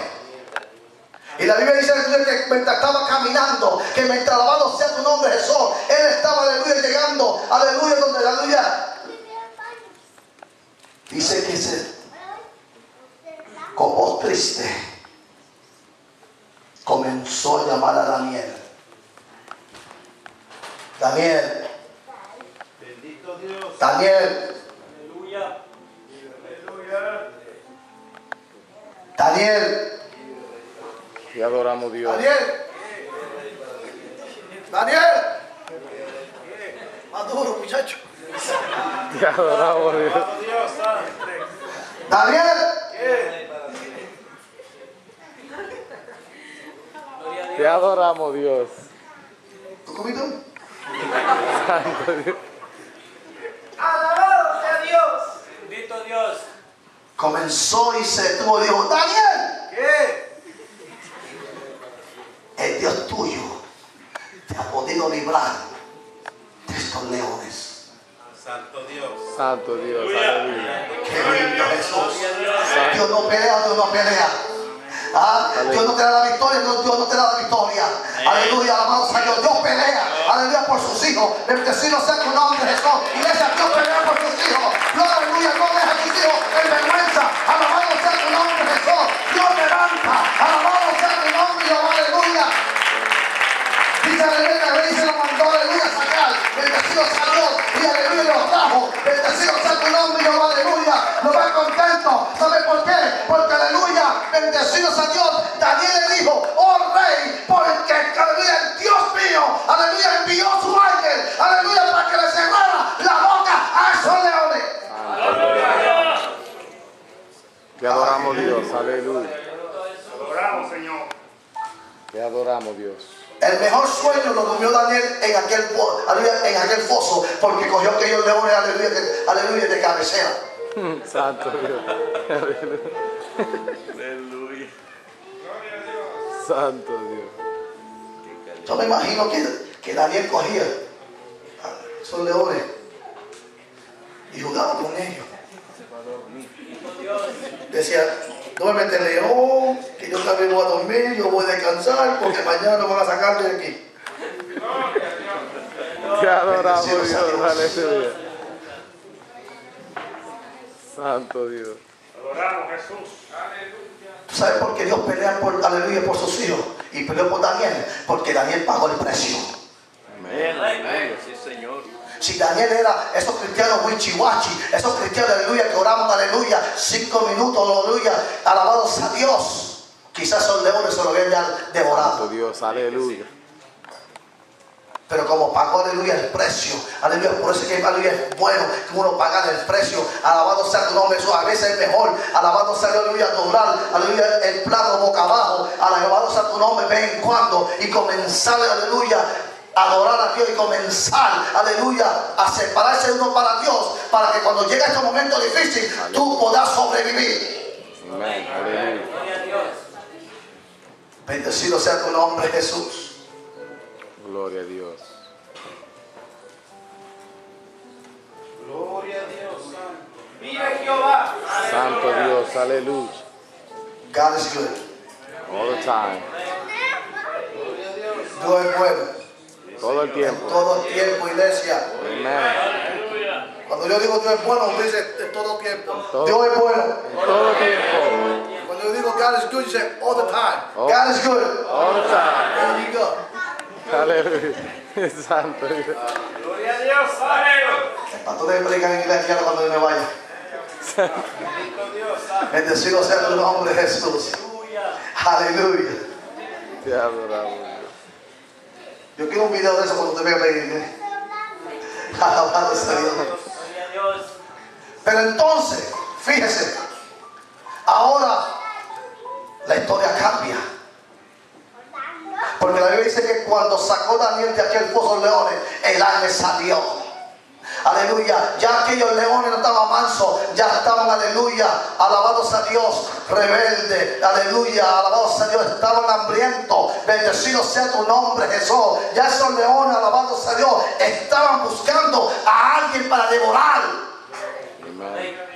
Y la Biblia dice aleluya, que mientras estaba caminando, que mientras alabado sea tu nombre Jesús, Él estaba, aleluya, llegando, aleluya, donde, aleluya. Dice que se, con voz triste, comenzó a llamar a Daniel. Daniel, Bendito Dios. Daniel, Aleluya. Daniel, Te adoramos, Dios. Daniel. Daniel. Más duro, muchacho. Te adoramos, Dios. Daniel. Te adoramos, Dios. ¿Tú comiste? Santo Dios. Alabado sea Dios. Bendito Dios. Comenzó y se detuvo dijo, Daniel. ¿Qué? El Dios tuyo te ha podido librar de estos leones. Santo Dios. Santo Dios, aleluya. Qué lindo Jesús. Dios no pelea, Dios no pelea. Ah, Dios no te da la victoria, Dios, Dios no te da la victoria. Aleluya, alabado sea Dios. Dios pelea, aleluya, por sus hijos. Bendecido sea tu nombre, Jesús. Iglesia, Dios pelea por sus hijos. Dios, aleluya, no deja a tus hijos en vergüenza. Alabado sea tu nombre, Jesús. Dios levanta, alabado sea tu nombre, Jehová, aleluya. Dice aleluya, el rey se lo mandó, aleluya, sacar. Bendecido sea Dios. Y aleluya, lo trajo. Bendecido sea tu nombre, Jehová, aleluya. Lo va contento. ¿Sabe por qué? Porque aleluya, bendecido sea Dios. Daniel le dijo, oh rey, porque aleluya, el Dios mío, aleluya, envió su ángel, aleluya, para que le cerrara la boca a esos leones. Te adoramos, Dios. Aleluya. Adoramos, Señor. Te adoramos, Dios. El mejor sueño lo durmió Daniel en aquel, aleluya, en aquel foso, porque cogió aquellos leones, aleluya, de, aleluya, de cabecera. Santo Dios. Aleluya. Santo Dios. Yo me imagino que, que Daniel cogía a esos leones y jugaba con ellos. Decía, duérmete león, que yo también voy a dormir, yo voy a descansar, porque mañana me van a sacar de aquí. Te adoramos, Dios. sea Dios. Aleluya. Santo Dios. Adoramos, Jesús. ¿Tú sabes por qué Dios pelea por, aleluya, por sus hijos? Y peleó por Daniel, porque Daniel pagó el precio. Amén. Amén. Sí, Señor. Si Daniel era esos cristianos wichiwachi, esos cristianos, aleluya, que oraban, aleluya, cinco minutos, aleluya, alabados a Dios. Quizás esos leones se lo habían devorado. Dios, aleluya. Pero como pagó, aleluya, el precio, aleluya, por eso es que, aleluya, es bueno que uno paga el precio, alabado sea tu nombre, eso a veces es mejor, alabado sea, aleluya, doblar, aleluya, el plato boca abajo, alabado sea tu nombre, de vez en cuando, y comenzar, aleluya, adorar a Dios y comenzar, aleluya, a separarse uno para Dios, para que cuando llegue este momento difícil, tú puedas sobrevivir. Amén, aleluya. Gloria a Dios. Bendecido sea tu nombre, Jesús. Gloria a Dios. Gloria a Dios, santo. Vive Jehová. Santo Dios, aleluya. God is good. All the time. Dios es bueno. Todo el tiempo. Todo el tiempo, iglesia. Amén. Cuando yo digo Dios es bueno, me dice de todo tiempo. todo- Dios es bueno. Todo el tiempo. Cuando yo digo God is good, you say all the time. Oh. God is good. All the time. There you go. Aleluya. Santo Dios. Gloria a Dios. Aleluya. El pastor debe predicar en inglés ya cuando yo me vaya. Bendito Dios, santo. Bendecido sea tu nombre, Jesús. Aleluya. Te adoramos. Yo quiero un video de eso cuando usted venga a pedirme. Alabado sea Dios. Pero entonces, fíjese, ahora la historia cambia. Porque la Biblia dice que cuando sacó Daniel de aquel pozo de leones, el ángel salió. Aleluya, ya aquellos leones no estaban mansos, ya estaban, aleluya, alabados a Dios, rebelde, aleluya, alabados a Dios, estaban hambrientos, bendecido sea tu nombre Jesús, ya esos leones, alabados a Dios, estaban buscando a alguien para devorar.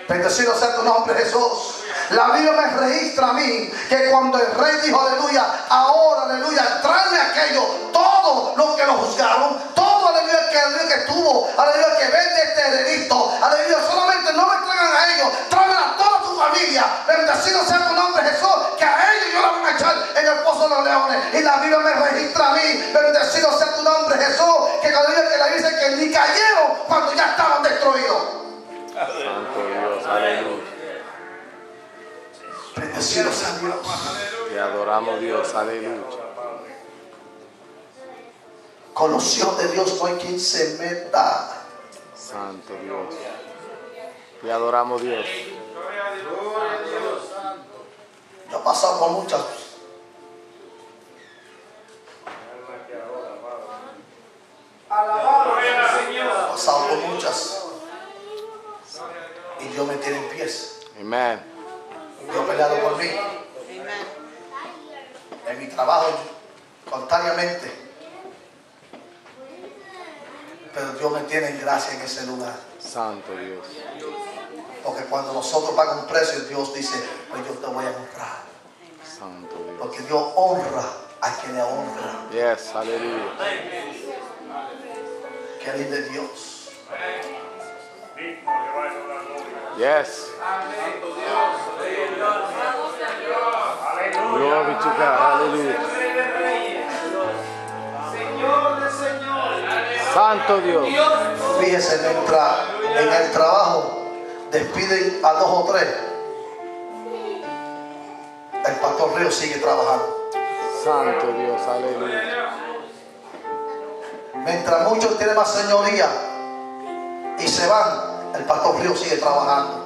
Bendecido sea tu nombre, Jesús. La Biblia me registra a mí que cuando el rey dijo, aleluya, ahora, aleluya, tráeme aquello, todo lo que lo juzgaron, todo, aleluya, que, aleluya, que tuvo, aleluya, que vende este delito, aleluya, solamente no me traigan a ellos, tráigan a toda su familia. Bendecido sea tu nombre, Jesús, que a ellos yo la van a echar en el pozo de los leones. Y la Biblia me registra a mí, bendecido sea tu nombre, Jesús, que, aleluya, que la dice que ni cayeron cuando ya estaban destruidos. Santo Dios, aleluya. Bendecido sea Dios. Te adoramos Dios, aleluya. Con los hijos de Dios no hay quien se meta. Santo Dios. Te adoramos Dios. Yo he pasado por muchas. Alabado Señor. He pasado por muchas. Y Dios me tiene en pies. Amén. Dios ha peleado por mí. En mi trabajo, constantemente. Pero Dios me tiene en gracia en ese lugar. Santo Dios. Porque cuando nosotros pagamos un precio, Dios dice, pues yo te voy a honrar. Santo Dios. Porque Dios honra a quien le honra. Yes, aleluya. Que lindo Dios. Yes. Glory to God, aleluya. Santo Dios. Fíjese, mientras en el trabajo despiden a dos o tres, el pastor Río sigue trabajando. Santo Dios, aleluya. Mientras muchos tienen más señoría y se van, el pastor Río sigue trabajando.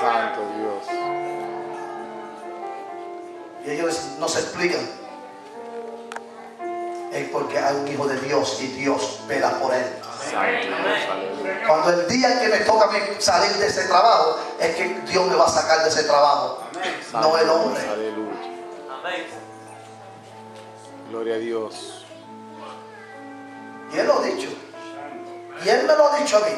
Santo Dios. Y ellos no se explican. Es porque hay un hijo de Dios y Dios vela por él. Santo Dios, aleluya. Cuando el día que me toca a mí salir de ese trabajo, es que Dios me va a sacar de ese trabajo. No el hombre. Gloria a Dios. Y él lo ha dicho. Y él me lo ha dicho a mí.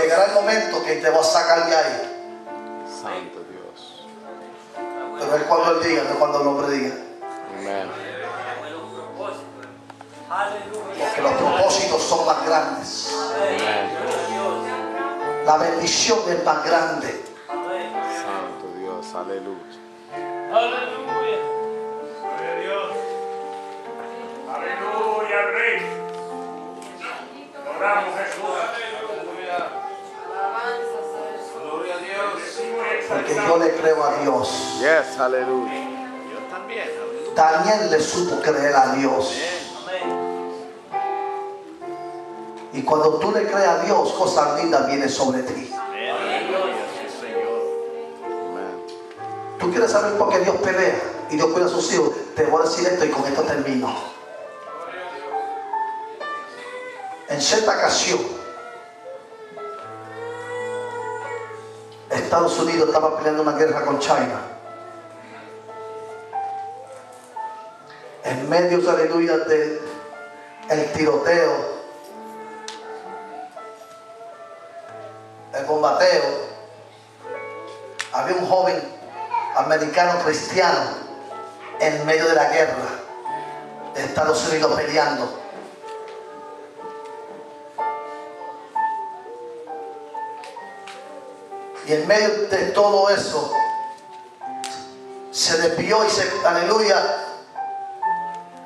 Llegará el momento que te va a sacar de ahí. Santo Dios. Pero es cuando él diga, no es cuando el hombre diga. Amén. Porque los propósitos son más grandes. Amén. La bendición es más grande. Santo Dios, aleluya. Aleluya. Gloria a Dios. Aleluya, Rey. honramos Jesús. Porque yo le creo a Dios. Yes, aleluya. Yo también. aleluya. Daniel le supo creer a Dios. Y cuando tú le crees a Dios, cosas lindas vienen sobre ti. Tú quieres saber por qué Dios pelea y Dios cuida a sus hijos. Te voy a decir esto y con esto termino. En cierta ocasión, Estados Unidos estaba peleando una guerra con China. En medio, aleluya, del el tiroteo, el bombateo, había un joven americano cristiano en medio de la guerra de Estados Unidos peleando. Y en medio de todo eso, se desvió y se, aleluya,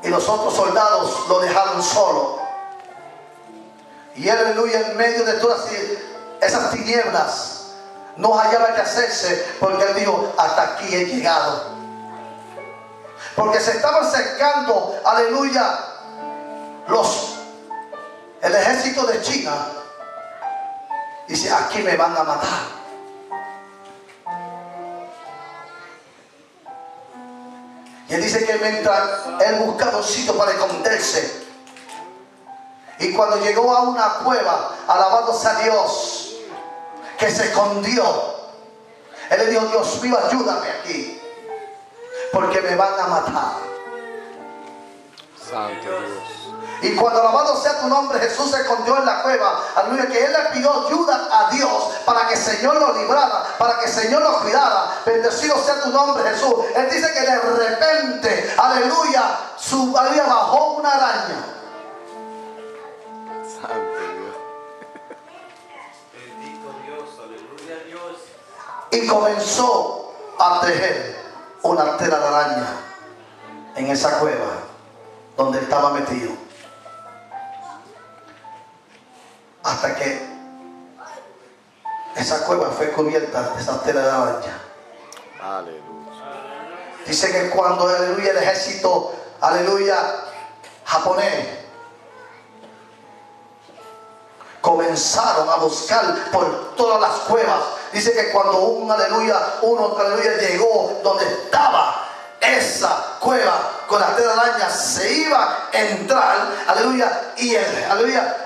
y los otros soldados lo dejaron solo. Y él, aleluya, en medio de todas esas tinieblas, no hallaba qué hacerse, porque él dijo, hasta aquí he llegado. Porque se estaban acercando, aleluya, los, el ejército de China. Dice, aquí me van a matar. Y él dice que mientras él buscaba un sitio para esconderse, y cuando llegó a una cueva, alabándose a Dios, que se escondió, él le dijo, Dios mío, ayúdame aquí, porque me van a matar. Santo Dios. Y cuando alabado sea tu nombre, Jesús se escondió en la cueva. Aleluya, que él le pidió ayuda a Dios para que el Señor lo librara, para que el Señor lo cuidara. Bendecido sea tu nombre, Jesús. Él dice que de repente, aleluya, su aleluya bajó una araña. Santo Dios. Bendito Dios, aleluya. Dios. y comenzó a tejer una tela de araña en esa cueva donde estaba metido. Hasta que esa cueva fue cubierta de esa tela de araña. Aleluya. Dice que cuando aleluya el ejército, aleluya, japonés, comenzaron a buscar por todas las cuevas. Dice que cuando un aleluya, uno aleluya llegó donde estaba esa cueva con la tela de araña, se iba a entrar, aleluya, y el, aleluya,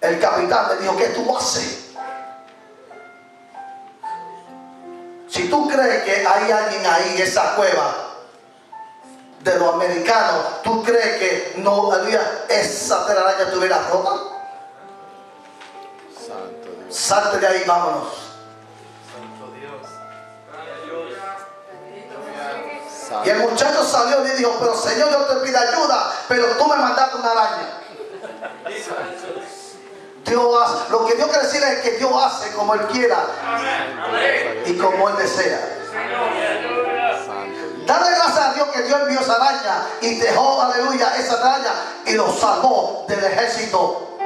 el capitán le dijo, ¿qué tú haces? Si tú crees que hay alguien ahí en esa cueva de los americanos, ¿tú crees que no había esa telaraña estuviera rota? Santo Dios. Salte de ahí, vámonos. Y el muchacho salió y dijo, pero Señor, yo te pido ayuda, pero tú me mandaste una araña. Dios hace, lo que Dios quiere decir es que Dios hace como Él quiera y como Él desea. Dale gracias a Dios que Dios envió esa araña y dejó, aleluya, esa araña y lo salvó del ejército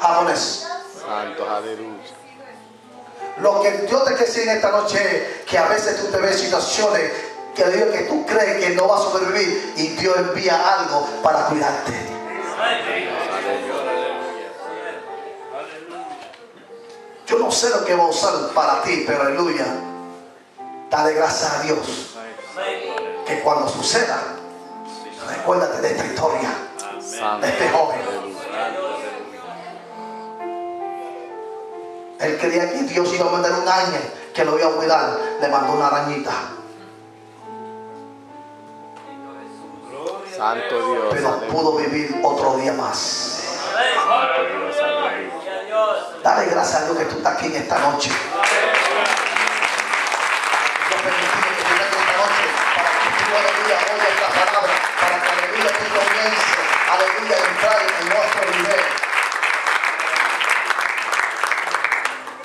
japonés. Santo, aleluya. Lo que Dios te quiere decir en esta noche es que a veces tú te ves situaciones que Dios que tú crees que no vas a sobrevivir y Dios envía algo para cuidarte. Yo no sé lo que va a usar para ti, pero aleluya. Dale gracias a Dios que cuando suceda, recuérdate de esta historia, de este joven. Él creía que Dios iba a mandar un ángel que lo iba a cuidar. Le mandó una arañita. Santo Dios. Pero Aleluya. pudo vivir otro día más. Santo Dios, aleluya. Dale gracias a Dios que tú estás aquí en esta noche. Dios permitió que tú vengas esta noche para que tú, aleluya, oigas esta palabra, para que, aleluya, tú comiences, aleluya, a entrar en nuestro nivel.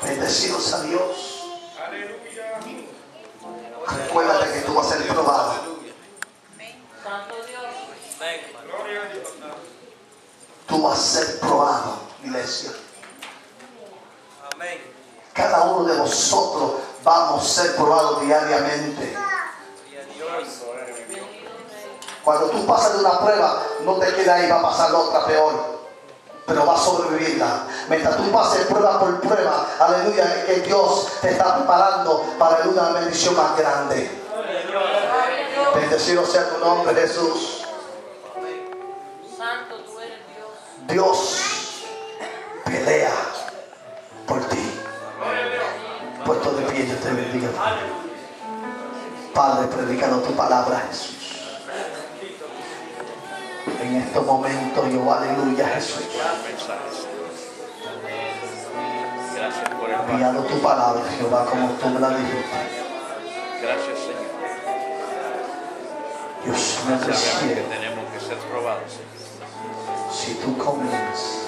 Bendecido sea Dios. Recuérdate que tú vas a ser probado. Santo Dios. Gloria a Dios. ser probado, iglesia. Amén. Cada uno de vosotros vamos a ser probados diariamente. Cuando tú pasas de una prueba, no te queda ahí, va a pasar la otra peor. Pero va a sobrevivirla. Mientras tú pases prueba por prueba, aleluya, es que Dios te está preparando para una bendición más grande. Bendecido sea tu nombre, Jesús. Santo tú eres Dios. Dios pelea por ti. Puesto de pie, yo te bendiga. Padre, predicando tu palabra, Jesús. En estos momentos, yo, aleluya, Jesús. Gracias por el. Enviado tu palabra, Jehová, como tú me la dijiste. Gracias, Señor. Dios mío del Sabemos que cielo, tenemos que ser probados si tú comienzas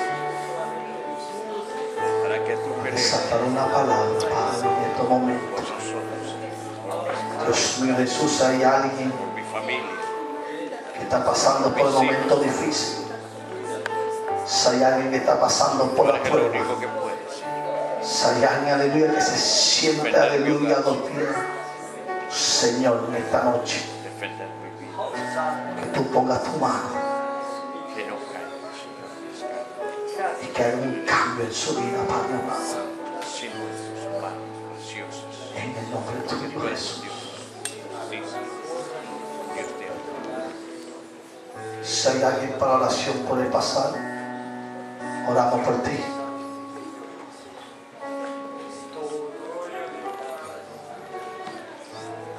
para que tú desatar una palabra, Padre, en estos momentos. Dios mío, Jesús, hay alguien por mi familia. Que está pasando por momentos difíciles. Si hay alguien que está pasando por la prueba. Si hay alguien, aleluya, que se siente, aleluya, dormido. Señor, en esta noche, que tú pongas tu mano Que no caiga, Señor. y que haga un cambio en su vida, Padre amado. En el nombre de tu Jesús. Si hay alguien para oración, puede pasar. Oramos por ti.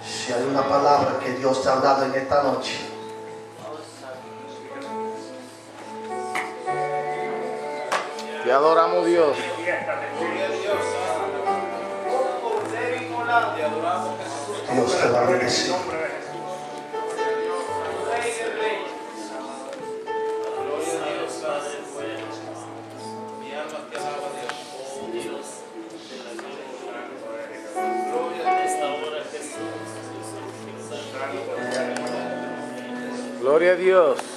Si hay una palabra que Dios te ha dado en esta noche, Te adoramos Dios. Dios te va a bendecir. Gloria a Dios.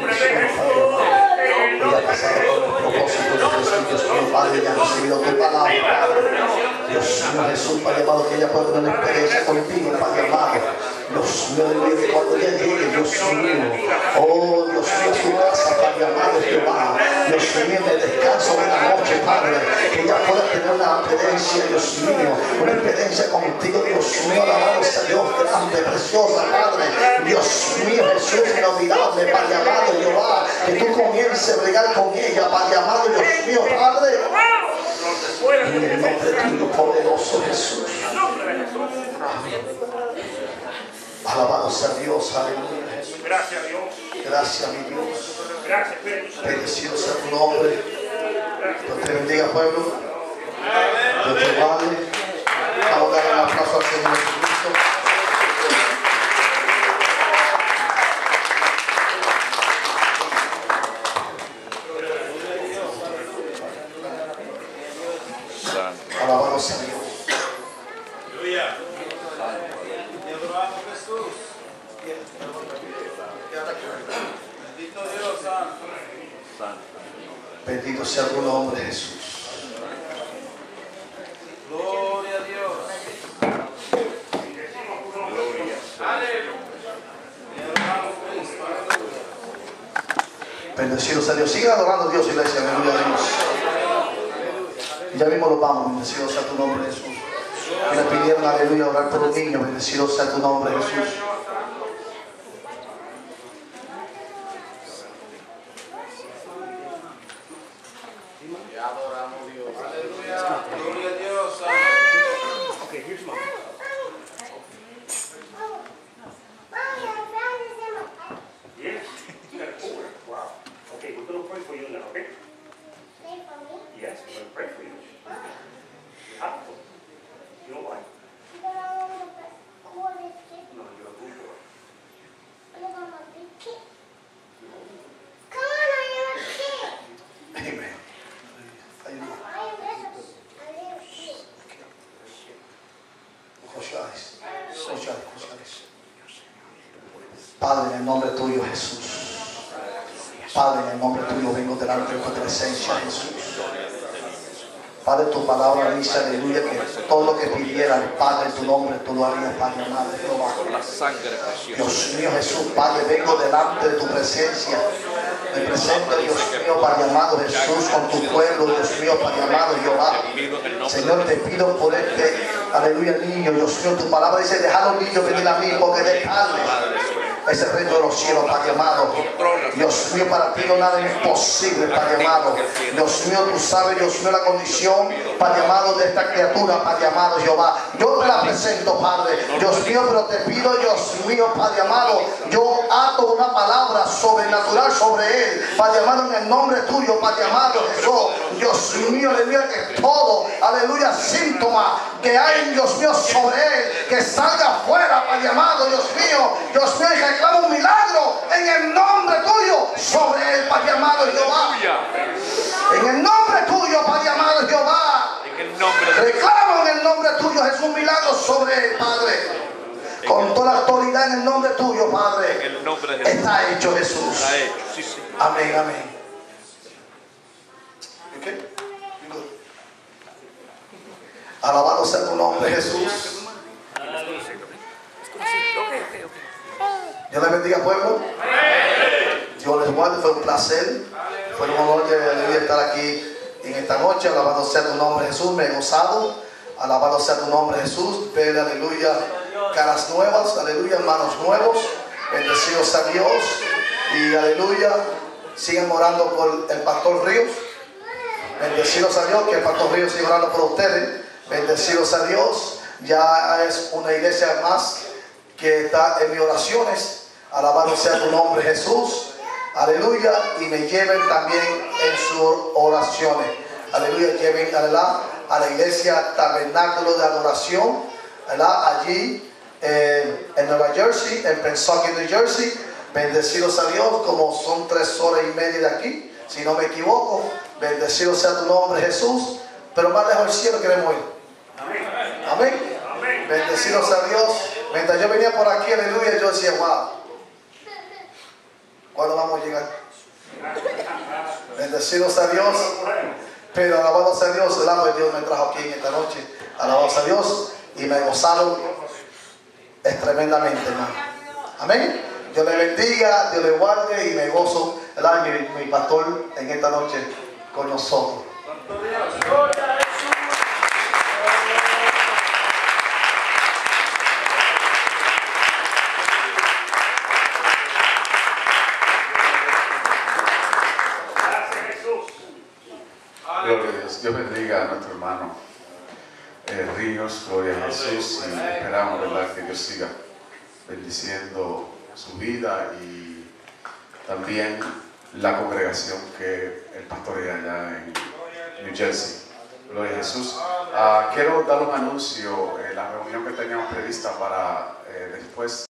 Y ha nombre pasado de Jesús, mío, Padre, ya ha recibido tu palabra. Dios mío, Jesús, Padre amado, que ella pueda tener experiencia contigo, Padre amado. Dios mío, de vida, cuando Dios mío, oh, Dios mío, su casa, Padre amado, Jehová. Dios mío, el descanso de la noche, Padre, que ella pueda tener una experiencia, Dios mío, una experiencia contigo, Dios mío, alabanza, Dios grande, preciosa, Padre. Dios mío, Jesús, inolvidable, Padre amado, Jehová, que tú comiences a bregar con ella, Padre amado, Dios mío, Padre. En el nombre tuyo, poderoso Jesús. Alabado sea Dios, aleluya. Gracias, Dios. Gracias, mi Dios. Gracias. Bendecido sea tu nombre. Dios te bendiga, pueblo. Dios te guarde. Vamos a dar un aplauso al Señor Jesucristo. Santo. Alabado sea Dios. Aleluya. Te adoramos Jesús. Bendito Dios Santo. Santo. Bendito sea tu nombre, Jesús. Gloria a Dios. Aleluya. Te adoramos Cristo. Bendecido sea Dios. Sigue adorando a Dios, iglesia. Aleluya a Dios. Ya mismo lo vamos. Bendecido sea tu nombre, Jesús. Que le pidieron aleluya orar por un niño. Bendecido sea tu nombre, Jesús. Aleluya. Gloria a Dios Santo. Okay, here's mine. Yes. You got it forward. Wow. Okay, we're gonna pray for you now, okay? Yes, we're gonna pray for you. Have to. You know why? No, you're a good boy. Amen. Aleluya. Close your eyes. Close your eyes. Close your eyes. Padre, en el nombre tuyo, Jesús. Padre, en el nombre tuyo vengo delante de tu presencia, Jesús. Padre, tu palabra dice, aleluya, que todo lo que pidiera el Padre en tu nombre, tú lo harías, Padre amado, Jehová. Por la sangre preciosa. Dios mío Jesús, Padre, vengo delante de tu presencia. Me presento, Dios mío, Padre amado Jesús, con tu pueblo, Dios mío, Padre amado Jehová. Pido en el nombre Señor, te pido por este, aleluya, niño, Dios mío, tu palabra dice, deja a los niños venir a mí, porque de carne es el reino de los cielos, Padre amado. Dios mío, para ti no nada es imposible, Padre amado. Dios mío, tú sabes, Dios mío, la condición, Padre amado, de esta criatura, Padre amado, Jehová. Yo te la presento, Padre. Dios mío, pero te pido, Dios mío, Padre amado, yo ato una palabra sobrenatural sobre él, Padre amado, en el nombre tuyo, Padre amado, Jesús. Dios mío, aleluya, que todo, aleluya, síntoma que hay, Dios mío, sobre él, que salga afuera, Padre amado, Dios mío, Dios mío, y reclama un milagro en el nombre tuyo sobre él, Padre amado, Jehová. En el nombre tuyo, Padre amado, Jehová. En Reclamo en el nombre tuyo, Jesús, un milagro sobre él, Padre. Con toda la autoridad en el nombre tuyo, en Padre. el nombre de Jesús. Está hecho, Jesús. Está hecho. Sí, sí. Amén, amén. ¿Qué? Alabado sea tu nombre, Jesús. Dios les bendiga, pueblo. Dios les guarde. Fue un placer. Fue un honor que estar aquí en esta noche. Alabado sea tu nombre, Jesús. Me he gozado. Alabado sea tu nombre, Jesús. Ver, aleluya, caras nuevas. Aleluya, hermanos nuevos. Bendecidos a Dios. Y aleluya, sigan orando por el pastor Ríos. Bendecidos a Dios, que el pastor Ríos sigue orando por ustedes. Bendecidos a Dios. Ya es una iglesia más que está en mis oraciones. Alabado sea tu nombre, Jesús. Aleluya. Y me lleven también en sus oraciones. Aleluya. Lleven a la iglesia Tabernáculo de Adoración. ¿verdad? Allí eh, en Nueva Jersey, en Pensacola, New Jersey. Bendecidos a Dios, como son tres horas y media de aquí, si no me equivoco. Bendecido sea tu nombre, Jesús. Pero más lejos del cielo queremos ir. Amén. Bendecidos a Dios. Mientras yo venía por aquí, aleluya, yo decía, wow. ¿Cuándo vamos a llegar? Bendecidos a Dios. Pero alabados a Dios, el amo de Dios me trajo aquí en esta noche. Alabados a Dios. Y me gozaron es tremendamente, hermano. Amén. Dios le bendiga, Dios le guarde y me gozo, ¿verdad? Mi, mi pastor en esta noche con nosotros. Gracias, Jesús. Gloria a Dios. Dios bendiga a nuestro hermano eh, Ríos. Gloria a Jesús. Y esperamos, ¿verdad?, que Dios siga bendiciendo su vida y también la congregación que el pastor allá en New Jersey. Gloria a Jesús. Ah, quiero dar un anuncio, eh, la reunión que teníamos prevista para eh, después.